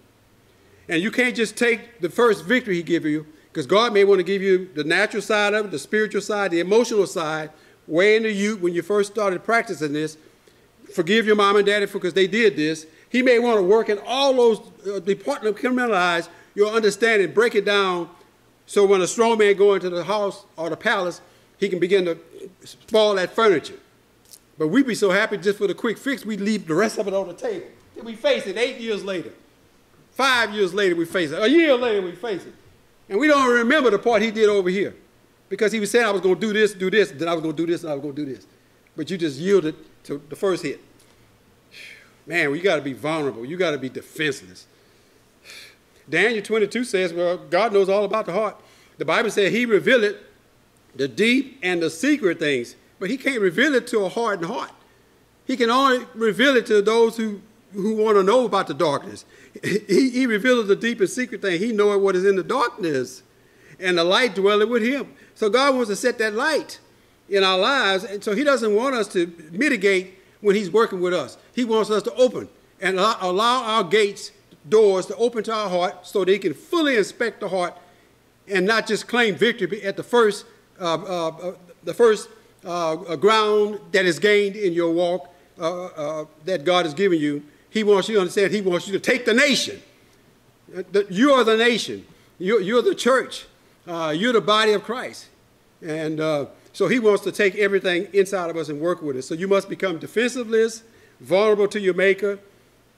And you can't just take the first victory he gives you, because God may want to give you the natural side of it, the spiritual side, the emotional side, way into you when you first started practicing this. Forgive your mom and daddy for because they did this. He may want to work in all those uh, departments, criminalize your understanding, break it down so when a strong man go into the house or the palace, he can begin to spoil that furniture. But we'd be so happy just for the quick fix, we'd leave the rest of it on the table. Then we face it eight years later. Five years later, we face it. A year later, we face it. And we don't remember the part he did over here. Because he was saying I was going to do this, do this, then I was going to do this, and I was going to do this. But you just yielded to the first hit. Man, you got to be vulnerable. You got to be defenseless. Daniel 22 says, well, God knows all about the heart. The Bible says he revealed it, the deep and the secret things, but he can't reveal it to a hardened heart. He can only reveal it to those who, who want to know about the darkness. <laughs> He, he revealed the deep and secret thing. He knoweth what is in the darkness, and the light dwelleth with him. So God wants to set that light in our lives, and so he doesn't want us to mitigate when he's working with us. He wants us to open and allow our gates doors to open to our heart so they can fully inspect the heart and not just claim victory at the first, uh, uh, uh the first uh, uh, ground that is gained in your walk uh, that God has given you. He wants you to understand, He wants you to take the nation. You are the nation. You're, you're the church. you're the body of Christ. And so He wants to take everything inside of us and work with us. So you must become defensiveless, vulnerable to your Maker,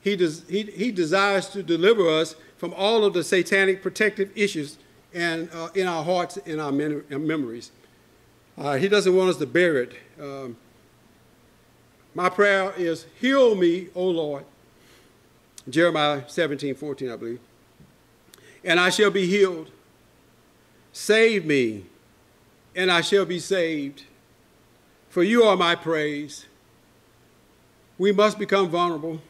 he, des he, he desires to deliver us from all of the satanic protective issues and, uh, in our hearts and our memories. Uh, he doesn't want us to bear it. Um, my prayer is, heal me, O Lord. Jeremiah 17, 14, I believe. And I shall be healed. Save me, and I shall be saved. For you are my praise. We must become vulnerable.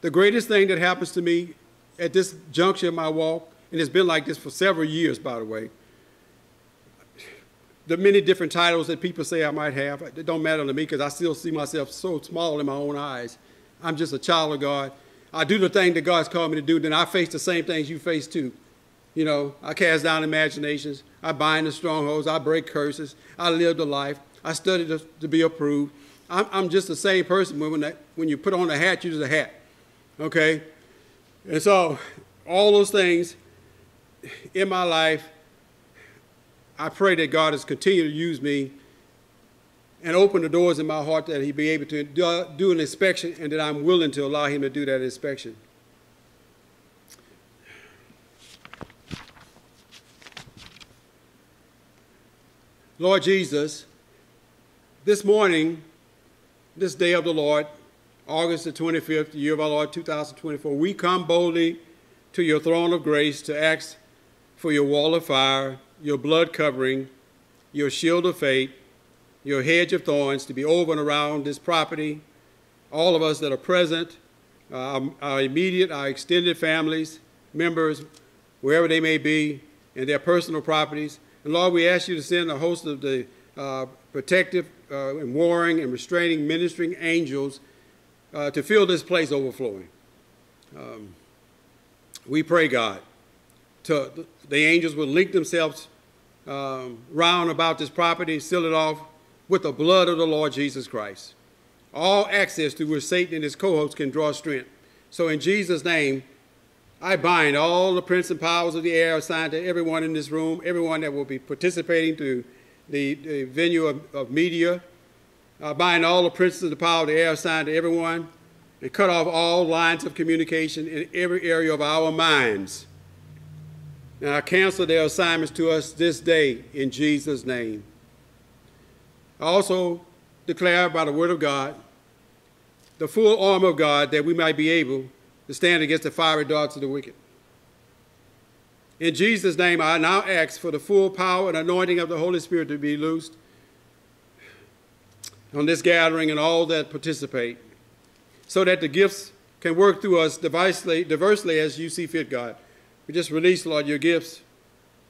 The greatest thing that happens to me at this juncture in my walk, and it's been like this for several years, by the way, the many different titles that people say I might have, it don't matter to me because I still see myself so small in my own eyes. I'm just a child of God. I do the thing that God's called me to do, then I face the same things you face too. You know, I cast down imaginations, I bind the strongholds, I break curses, I live the life, I study to, to be approved. I'm, I'm, just the same person when, when, when you put on a hat, you're just a hat. Okay? And so, all those things in my life, I pray that God has continued to use me and open the doors in my heart that He be able to do an inspection and that I'm willing to allow Him to do that inspection. Lord Jesus, this morning, this day of the Lord, August the 25th, year of our Lord 2024, we come boldly to your throne of grace to ask for your wall of fire, your blood covering, your shield of faith, your hedge of thorns to be over and around this property, all of us that are present, uh, our immediate, our extended families, members, wherever they may be, and their personal properties. And Lord, we ask you to send a host of the uh, protective uh, and warring and restraining, ministering angels uh, to fill this place overflowing. Um, we pray, God, to the angels will link themselves um, round about this property, seal it off with the blood of the Lord Jesus Christ. All access to which Satan and his cohorts can draw strength. So in Jesus' name, I bind all the prince and powers of the air assigned to everyone in this room, everyone that will be participating to the, the venue of, of media. I bind all the princes of the power of the air assigned to everyone and cut off all lines of communication in every area of our minds. And I cancel their assignments to us this day in Jesus' name. I also declare by the word of God the full armor of God that we might be able to stand against the fiery darts of the wicked. In Jesus' name, I now ask for the full power and anointing of the Holy Spirit to be loosed on this gathering and all that participate, so that the gifts can work through us diversely, diversely as you see fit, God. We just release, Lord, your gifts,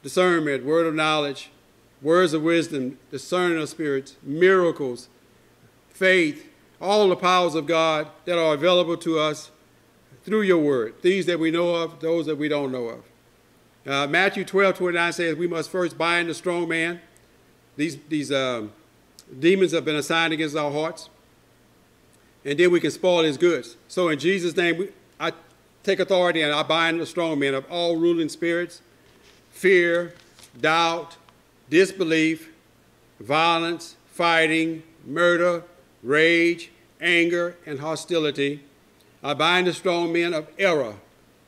discernment, word of knowledge, words of wisdom, discerning of spirits, miracles, faith, all the powers of God that are available to us through your word, these that we know of, those that we don't know of. Uh, Matthew 12, 29 says we must first bind the strong man. These, these um, demons have been assigned against our hearts. And then we can spoil his goods. So in Jesus' name, I take authority and I bind the strong men of all ruling spirits, fear, doubt, disbelief, violence, fighting, murder, rage, anger, and hostility. I bind the strong men of error,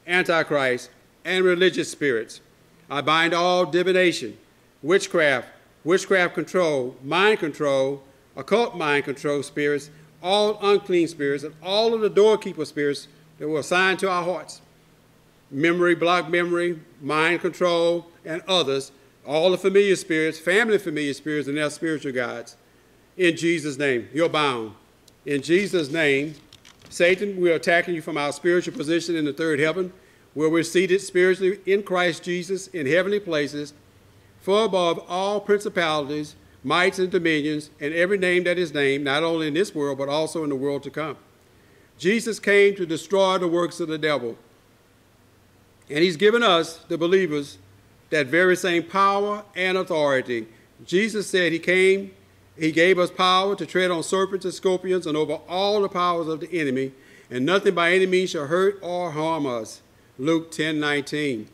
antichrist, and religious spirits. I bind all divination, witchcraft, witchcraft control, mind control, occult mind control spirits, all unclean spirits, and all of the doorkeeper spirits that were assigned to our hearts. Memory, block memory, mind control, and others all the familiar spirits, family familiar spirits, and their spiritual guides. In Jesus' name, you're bound. In Jesus' name, Satan, we're attacking you from our spiritual position in the third heaven, where we're seated spiritually in Christ Jesus in heavenly places, far above all principalities, mights, and dominions, and every name that is named, not only in this world, but also in the world to come. Jesus came to destroy the works of the devil. And he's given us, the believers, that very same power and authority. Jesus said he came, he gave us power to tread on serpents and scorpions and over all the powers of the enemy, and nothing by any means shall hurt or harm us. Luke 10 19.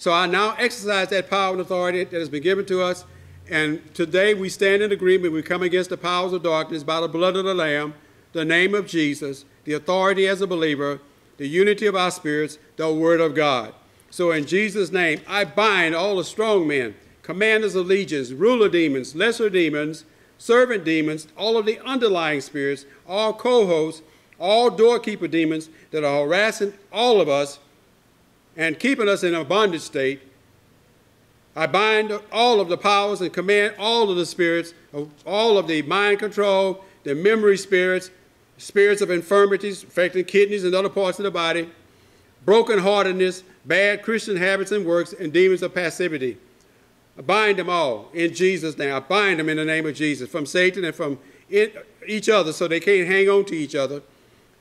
So I now exercise that power and authority that has been given to us, and today we stand in agreement. We come against the powers of darkness by the blood of the Lamb, the name of Jesus, the authority as a believer, the unity of our spirits, the Word of God. So in Jesus' name, I bind all the strong men, commanders of legions, ruler demons, lesser demons, servant demons, all of the underlying spirits, all co-hosts, all doorkeeper demons that are harassing all of us and keeping us in a bondage state. I bind all of the powers and command all of the spirits, all of the mind control, the memory spirits, spirits of infirmities affecting kidneys and other parts of the body, brokenheartedness, bad Christian habits and works, and demons of passivity. I bind them all in Jesus' name. I bind them in the name of Jesus from Satan and from each other so they can't hang on to each other.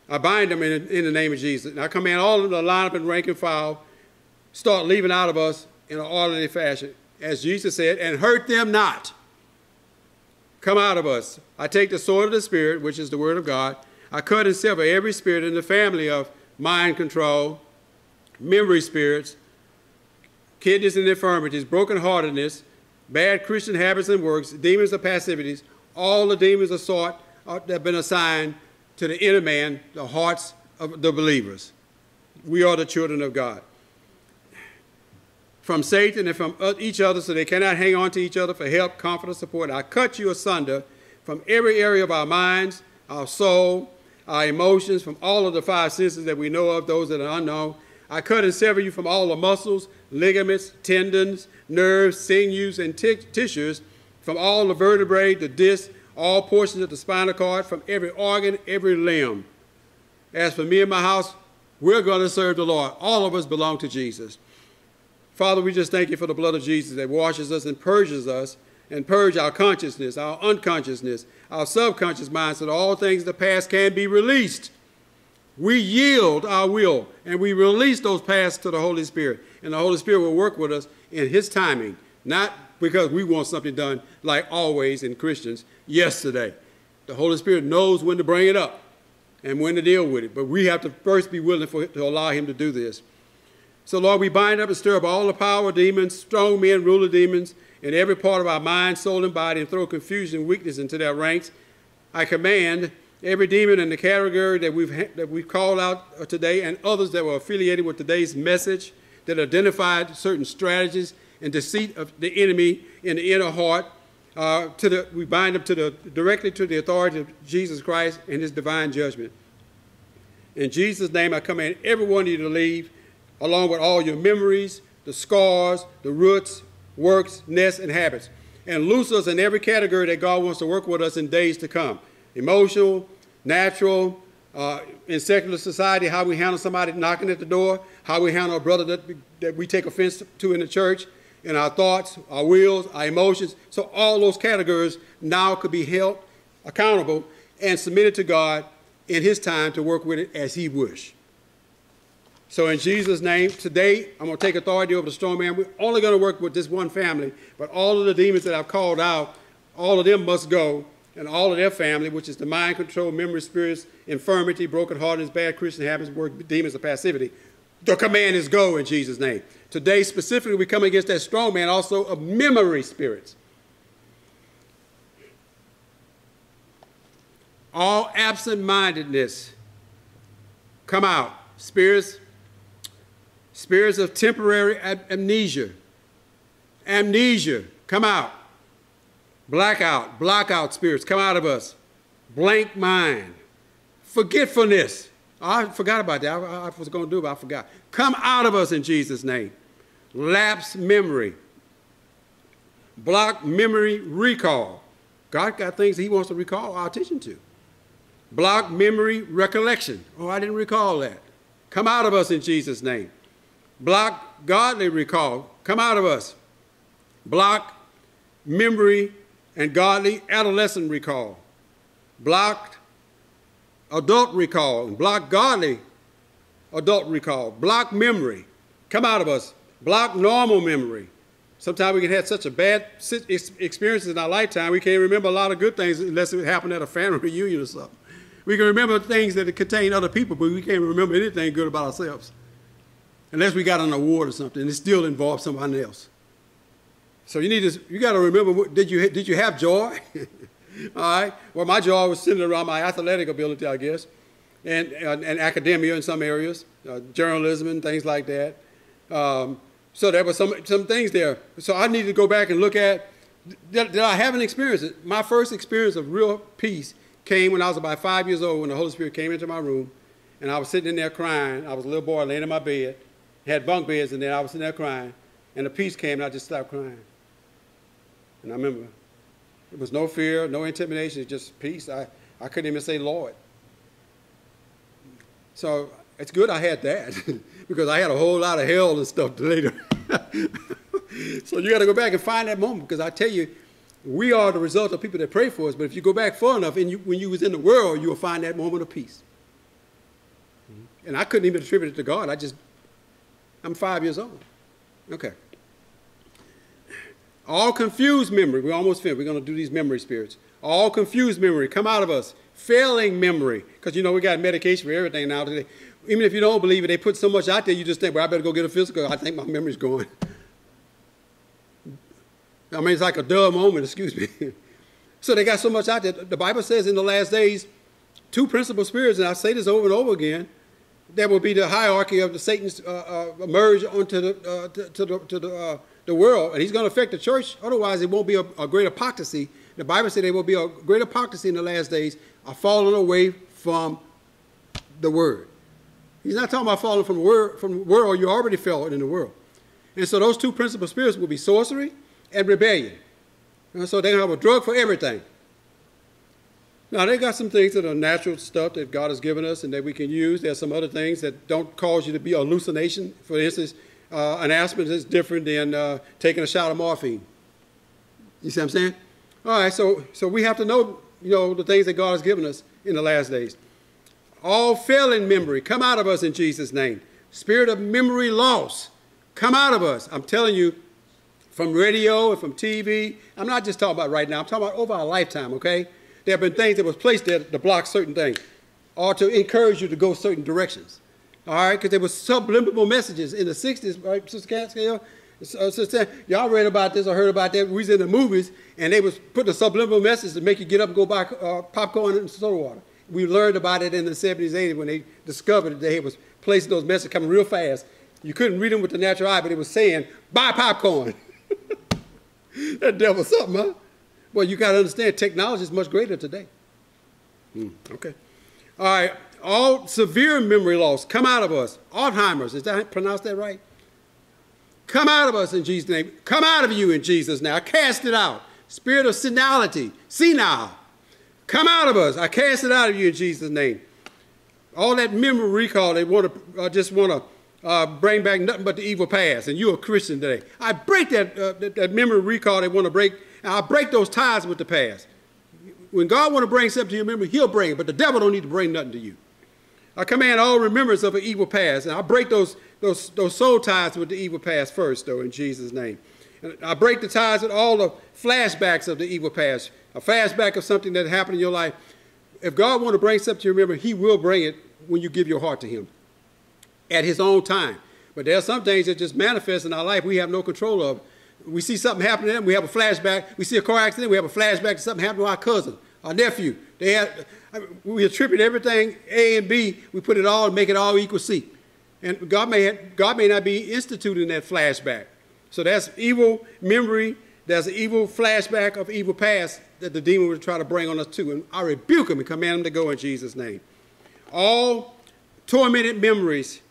I bind them in, in the name of Jesus. And I command all of them to line up in rank and file, start leaving out of us in an orderly fashion, as Jesus said, and hurt them not. Come out of us. I take the sword of the Spirit, which is the Word of God. I cut and sever every spirit in the family of mind control, memory spirits, kidneys and infirmities, brokenheartedness, bad Christian habits and works, demons of passivities, all the demons of sort uh, that have been assigned to the inner man, the hearts of the believers. We are the children of God. from Satan and from each other so they cannot hang on to each other for help, comfort, or support. I cut you asunder from every area of our minds, our soul, our emotions, from all of the five senses that we know of, those that are unknown. I cut and sever you from all the muscles, ligaments, tendons, nerves, sinews, and tissues, from all the vertebrae, the discs, all portions of the spinal cord, from every organ, every limb. As for me and my house, we're going to serve the Lord. All of us belong to Jesus. Father, we just thank you for the blood of Jesus that washes us and purges us and purge our consciousness, our unconsciousness, our subconscious mind so that all things of the past can be released. We yield our will and we release those past to the Holy Spirit. And the Holy Spirit will work with us in His timing, not because we want something done like always in Christians yesterday. The Holy Spirit knows when to bring it up and when to deal with it. But we have to first be willing for, to allow him to do this. So, Lord, we bind up and stir up all the power demons, strong men, ruler demons, in every part of our mind, soul, and body, and throw confusion and weakness into their ranks. I command every demon in the category that we've, that we've called out uh, today and others that were affiliated with today's message that identified certain strategies and deceit of the enemy in the inner heart uh, to the, we bind them to the, directly to the authority of Jesus Christ and his divine judgment. In Jesus' name, I command every one of you to leave, along with all your memories, the scars, the roots, works, nests, and habits, and loose us in every category that God wants to work with us in days to come emotional, natural, uh, in secular society, how we handle somebody knocking at the door, how we handle a brother that, that we take offense to in the church, in our thoughts, our wills, our emotions. So all those categories now could be held accountable and submitted to God in his time to work with it as he wished. So in Jesus' name, today I'm going to take authority over the strong man. We're only going to work with this one family, but all of the demons that I've called out, all of them must go, and all of their family, which is the mind control, memory, spirits, infirmity, broken heartedness, bad Christian habits, work, demons of passivity. The command is go in Jesus' name. Today, specifically, we come against that strong man also of memory spirits. All absent mindedness come out. Spirits, spirits of temporary amnesia. Amnesia, come out. Blackout, blackout spirits, come out of us. Blank mind. Forgetfulness. I forgot about that. I, I was going to do it, but I forgot. Come out of us in Jesus' name lapse memory, block memory recall. God got things he wants to recall our attention to. Block memory recollection. Oh, I didn't recall that. Come out of us in Jesus' name. Block godly recall. Come out of us. Block memory and godly adolescent recall. Blocked adult recall block godly adult recall. Block memory. Come out of us block normal memory. Sometimes we can have such a bad experiences in our lifetime, we can't remember a lot of good things unless it happened at a family <laughs> reunion or something. We can remember things that contain other people, but we can't remember anything good about ourselves. Unless we got an award or something, it still involves somebody else. So you need to, you got to remember, did you, did you have joy? <laughs> All right. Well, my joy was centered around my athletic ability, I guess, and, and, and academia in some areas, uh, journalism and things like that. Um, so there were some, some things there. So I need to go back and look at, did, did I have an experience? My first experience of real peace came when I was about five years old when the Holy Spirit came into my room and I was sitting in there crying. I was a little boy laying in my bed, had bunk beds in there. I was sitting there crying and the peace came and I just stopped crying. And I remember it was no fear, no intimidation, just peace. I, I couldn't even say Lord. So it's good I had that <laughs> because I had a whole lot of hell and stuff <laughs> later. so you got to go back and find that moment because I tell you, we are the result of people that pray for us. But if you go back far enough, and you, when you was in the world, you will find that moment of peace. And I couldn't even attribute it to God. I just, I'm five years old. Okay. All confused memory. We almost finished. We're going to do these memory spirits. All confused memory. Come out of us. Failing memory. Because you know we got medication for everything now today even if you don't believe it, they put so much out there, you just think, well, I better go get a physical. I think my memory's going. I mean, it's like a dull moment, excuse me. <laughs> so they got so much out there. The Bible says in the last days, two principal spirits, and I say this over and over again, there will be the hierarchy of the Satan's uh, uh, merge onto the uh, to, to, the to the, uh, the world, and he's going to affect the church. Otherwise, it won't be a, a great apostasy. The Bible said there will be a great apostasy in the last days, a falling away from the word. He's not talking about falling from the word from the world. You already fell in the world, and so those two principal spirits will be sorcery and rebellion. And so they have a drug for everything. Now, they got some things that are natural stuff that God has given us and that we can use. There's some other things that don't cause you to be hallucination. For instance, uh, an aspirin is different than uh, taking a shot of morphine. You see what I'm saying? All right, so, so we have to know, you know, the things that God has given us in the last days. All failing memory, come out of us in Jesus' name. Spirit of memory loss, come out of us. I'm telling you, from radio and from TV, I'm not just talking about right now, I'm talking about over our lifetime, okay? there have been things that was placed there to block certain things or to encourage you to go certain directions. All right, because there was subliminal messages in the 60s, right, Sister Catskill? Uh, Sister, y'all read about this or heard about that. We was in the movies, and they was putting a subliminal message to make you get up and go buy uh, popcorn and soda water. We learned about it in the 70s, 80s when they discovered that they was placing those messages coming real fast. You couldn't read them with the natural eye, but it was saying, buy popcorn. <laughs> that devil something, huh? Well, you got to understand, technology is much greater today. Hmm, okay. All right. All severe memory loss come out of us. Alzheimer's, is that pronounced that right? Come out of us in Jesus' name. Come out of you in Jesus' name. I cast it out. Spirit of senility, senile. Come out of us. I cast it out of you in Jesus' name. All that memory recall, they want to uh, just want to uh, bring back nothing but the evil past. And you're a Christian today. I break that, uh, that, that memory recall they want to break and I'll break those ties with the past. When God want to bring something to your memory, he'll bring it, but the devil don't need to bring nothing to you. I command all remembrance of an evil past, and I break those, those, those soul ties with the evil past first, though, in Jesus' name. And I break the ties with all the flashbacks of the evil past, a flashback of something that happened in your life. If God want to bring something to your memory, he will bring it when you give your heart to him at his own time. But there are some things that just manifest in our life we have no control of we see something happening we have a flashback. We see a car accident, we have a flashback to something happened to our cousin, our nephew. They had, we attribute everything A and B, we put it all and make it all equal C. And God may, have, God may not be instituting that flashback. So that's evil memory, that's an evil flashback of evil past that the demon would try to bring on us too. And I rebuke him and command him to go in Jesus' name. All tormented memories,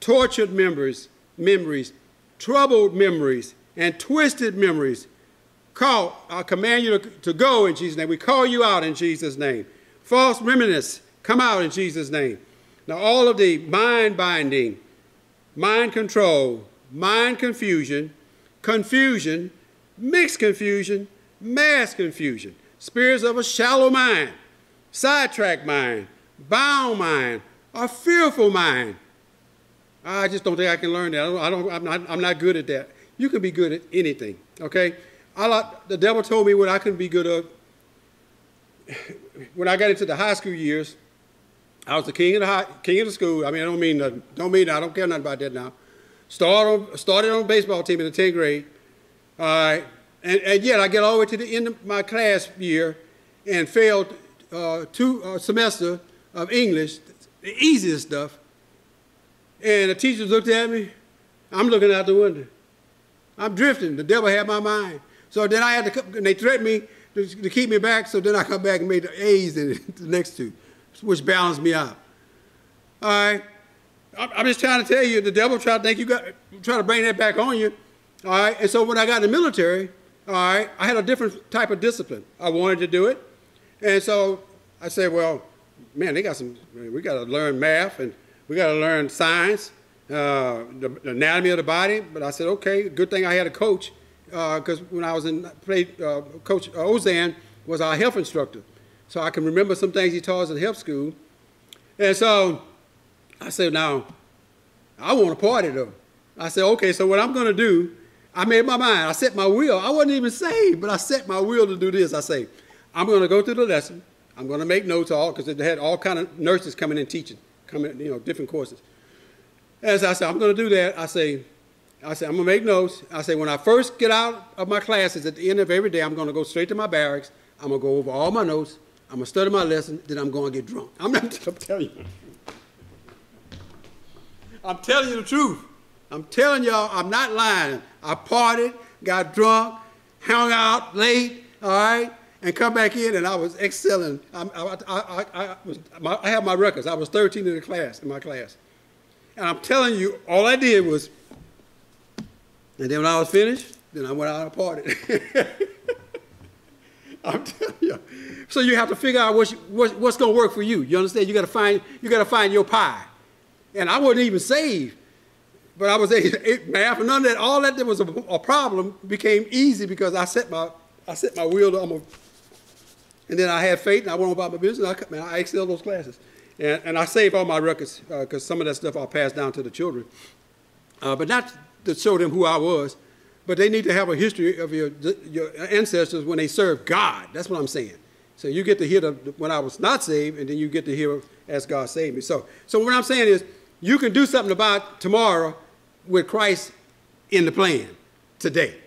tortured memories, memories, troubled memories, and twisted memories. Call, I command you to, to go in Jesus' name. We call you out in Jesus' name. False reminiscence, come out in Jesus' name. Now, all of the mind binding, mind control, mind confusion, confusion, mixed confusion, mass confusion, spirits of a shallow mind, sidetracked mind, bound mind, a fearful mind. I just don't think I can learn that. I don't, I I'm, not, I'm not good at that. You can be good at anything, okay? I the devil told me what I couldn't be good at. When I got into the high school years, I was the king of the high, king of the school. I mean, I don't mean nothing. Don't mean I don't care nothing about that now. Started on, started on baseball team in the 10th grade. All right. And, and yet I get all the way to the end of my class year and failed uh, two uh, semester of English, the easiest stuff. And the teachers looked at me. I'm looking out the window. I'm drifting. The devil had my mind. So then I had to come, and they threatened me to, to, keep me back, so then I come back and made the A's in <laughs> the next two, which balanced me out. All right? I'm just trying to tell you, the devil tried to think you got, try to bring that back on you. All right? And so when I got in the military, all right, I had a different type of discipline. I wanted to do it. And so I said, well, man, they got some, we got to learn math and we got to learn science uh, the, the, anatomy of the body. But I said, okay, good thing I had a coach because uh, when I was in uh, Coach Ozan was our health instructor, so I can remember some things he taught us in health school. And so I said, now I want to party though. I said, okay, so what I'm going to do, I made my mind. I set my will. I wasn't even saved, but I set my will to do this. I say, I'm going to go through the lesson. I'm going to make notes all because they had all kind of nurses coming in teaching, coming, you know, different courses. As I said, I'm going to do that. I say, I said, I'm going to make notes. I said, when I first get out of my classes at the end of every day, I'm going to go straight to my barracks. I'm going to go over all my notes. I'm going to study my lesson. Then I'm going to get drunk. I'm not <laughs> I'm telling you. I'm telling you the truth. I'm telling y'all, I'm not lying. I partied, got drunk, hung out late, all right, and come back in, and I was excelling. I, I, I, I, was, my, I have my records. I was 13 in the class, in my class. And I'm telling you, all I did was, and then when I was finished, then I went out and partied. <laughs> I'm telling you. So you have to figure out what's, what, what's going to work for you. You understand? You got to find you got to find your pie. And I wasn't even saved, but I was <laughs> man. For none of that, all that there was a, a, problem became easy because I set my I set my wheel to almost, and then I had faith and I went on about my business. I man, I excelled those classes, and, and I saved all my records because uh, some of that stuff I'll pass down to the children, uh, but not to show them who I was, but they need to have a history of your, your ancestors when they served God. That's what I'm saying. So you get to hear the, when I was not saved, and then you get to hear as God saved me. So, so what I'm saying is, you can do something about tomorrow with Christ in the plan today.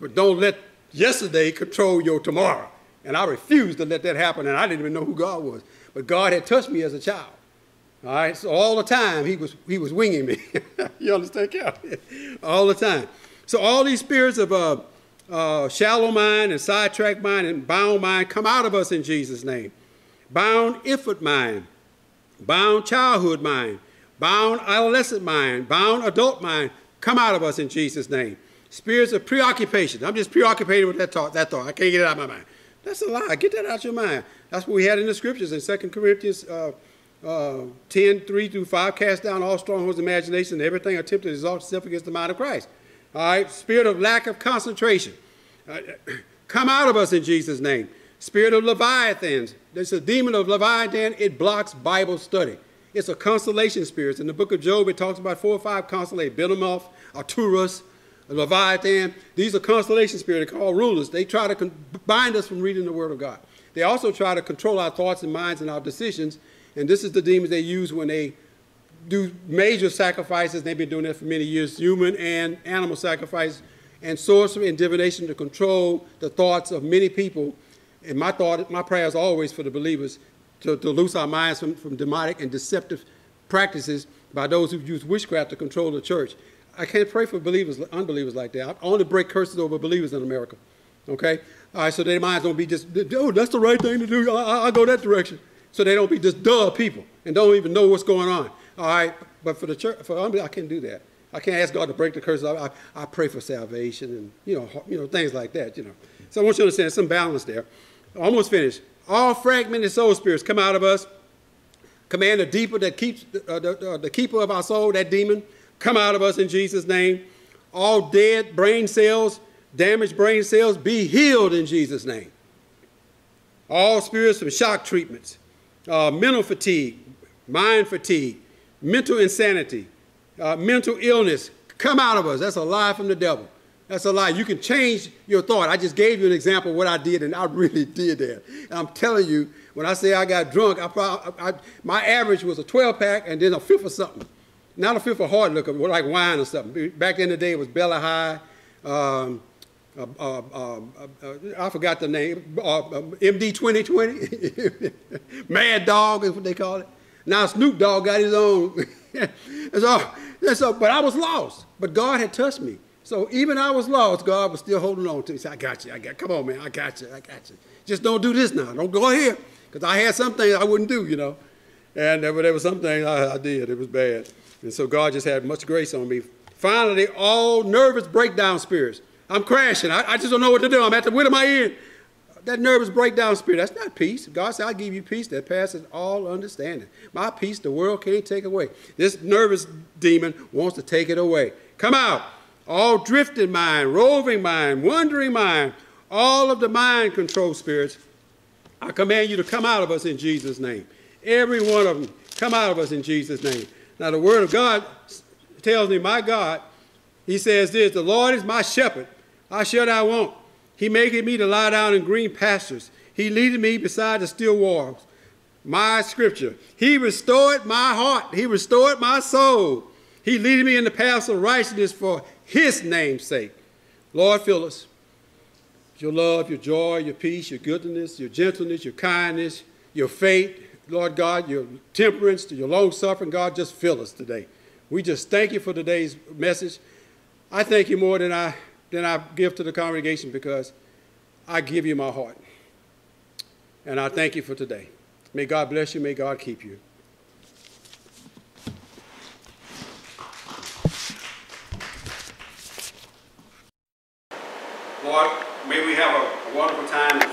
But don't let yesterday control your tomorrow. And I refused to let that happen, and I didn't even know who God was. But God had touched me as a child. All right, so all the time he was he was winging me. <laughs> you understand, Cal? <laughs> all the time. So all these spirits of uh, uh, shallow mind and sidetracked mind and bound mind come out of us in Jesus' name. Bound infant mind, bound childhood mind, bound adolescent mind, bound adult mind come out of us in Jesus' name. Spirits of preoccupation. I'm just preoccupied with that thought. That thought. I can't get it out of my mind. That's a lie. Get that out of your mind. That's what we had in the scriptures in 2 Corinthians uh, uh, 10, 3 through 5. Cast down all strongholds of imagination and everything attempted to exalt itself against the mind of Christ. All right, spirit of lack of concentration. Uh, <clears throat> come out of us in Jesus' name. Spirit of Leviathans. There's a demon of Leviathan. It blocks Bible study. It's a constellation spirit. In the book of Job, it talks about four or five constellations. Behemoth, Arcturus, Leviathan. These are constellation spirits. Called rulers. They try to bind us from reading the Word of God. They also try to control our thoughts and minds and our decisions. And this is the demons they use when they do major sacrifices. They've been doing that for many years, human and animal sacrifice, and sorcery and divination to control the thoughts of many people. And my thought, my prayer is always for the believers to, to loose our minds from, from demonic and deceptive practices by those who use witchcraft to control the church. I can't pray for believers, unbelievers like that. I only break curses over believers in America. Okay? All right, so their minds don't be just, oh, that's the right thing to do. I, I go that direction. So they don't be just dull people and don't even know what's going on. All right, but for the church, for I can't do that. I can't ask God to break the curse. I, I, I, pray for salvation and you know, you know things like that. You know, so I want you to understand some balance there. Almost finished. All fragmented soul spirits come out of us. Command the deeper that keeps uh, the, uh, the keeper of our soul, that demon, come out of us in Jesus' name. All dead brain cells, damaged brain cells, be healed in Jesus' name. All spirits from shock treatments, uh, mental fatigue, mind fatigue, mental insanity, uh, mental illness come out of us. That's a lie from the devil. That's a lie. You can change your thought. I just gave you an example of what I did, and I <laughs> really did that. And I'm telling you, when I say I got drunk, I, I, I, my average was a 12 pack and then a fifth of something. Not a fifth of hard liquor, like wine or something. Back in the day, it was Bella High. Um, uh, uh, uh, uh I forgot the name. Uh, MD 2020. <laughs> Mad Dog is what they call it. Now Snoop Dogg got his own. and so, and so, but I was lost. But God had touched me. So even I was lost, God was still holding on to me. He said, I got you. I got. Come on, man. I got you. I got you. Just don't do this now. Don't go here. Because I had some things I wouldn't do, you know. And there, there were some things I, I did. It was bad. And so God just had much grace on me. Finally, all nervous breakdown spirits. I'm crashing. I, I just don't know what to do. I'm at the wit of my end that nervous breakdown spirit, that's not peace. God said, I'll give you peace that passes all understanding. My peace the world can't take away. This nervous demon wants to take it away. Come out. All drifting mind, roving mind, wandering mind, all of the mind control spirits, I command you to come out of us in Jesus' name. Every one of them, come out of us in Jesus' name. Now, the word of God tells me, my God, he says this, the Lord is my shepherd. I shall not want. He maketh me to lie down in green pastures. He leadeth me beside the still waters. My scripture. He restored my heart. He restored my soul. He leadeth me in the paths of righteousness for his name's sake. Lord, fill us. Your love, your joy, your peace, your goodness, your gentleness, your kindness, your faith, Lord God, your temperance, your long suffering, God, just fill us today. We just thank you for today's message. I thank you more than I, than I give to the congregation because I give you my heart. And I thank you for today. May God bless you. May God keep you. Lord, may we have a wonderful time.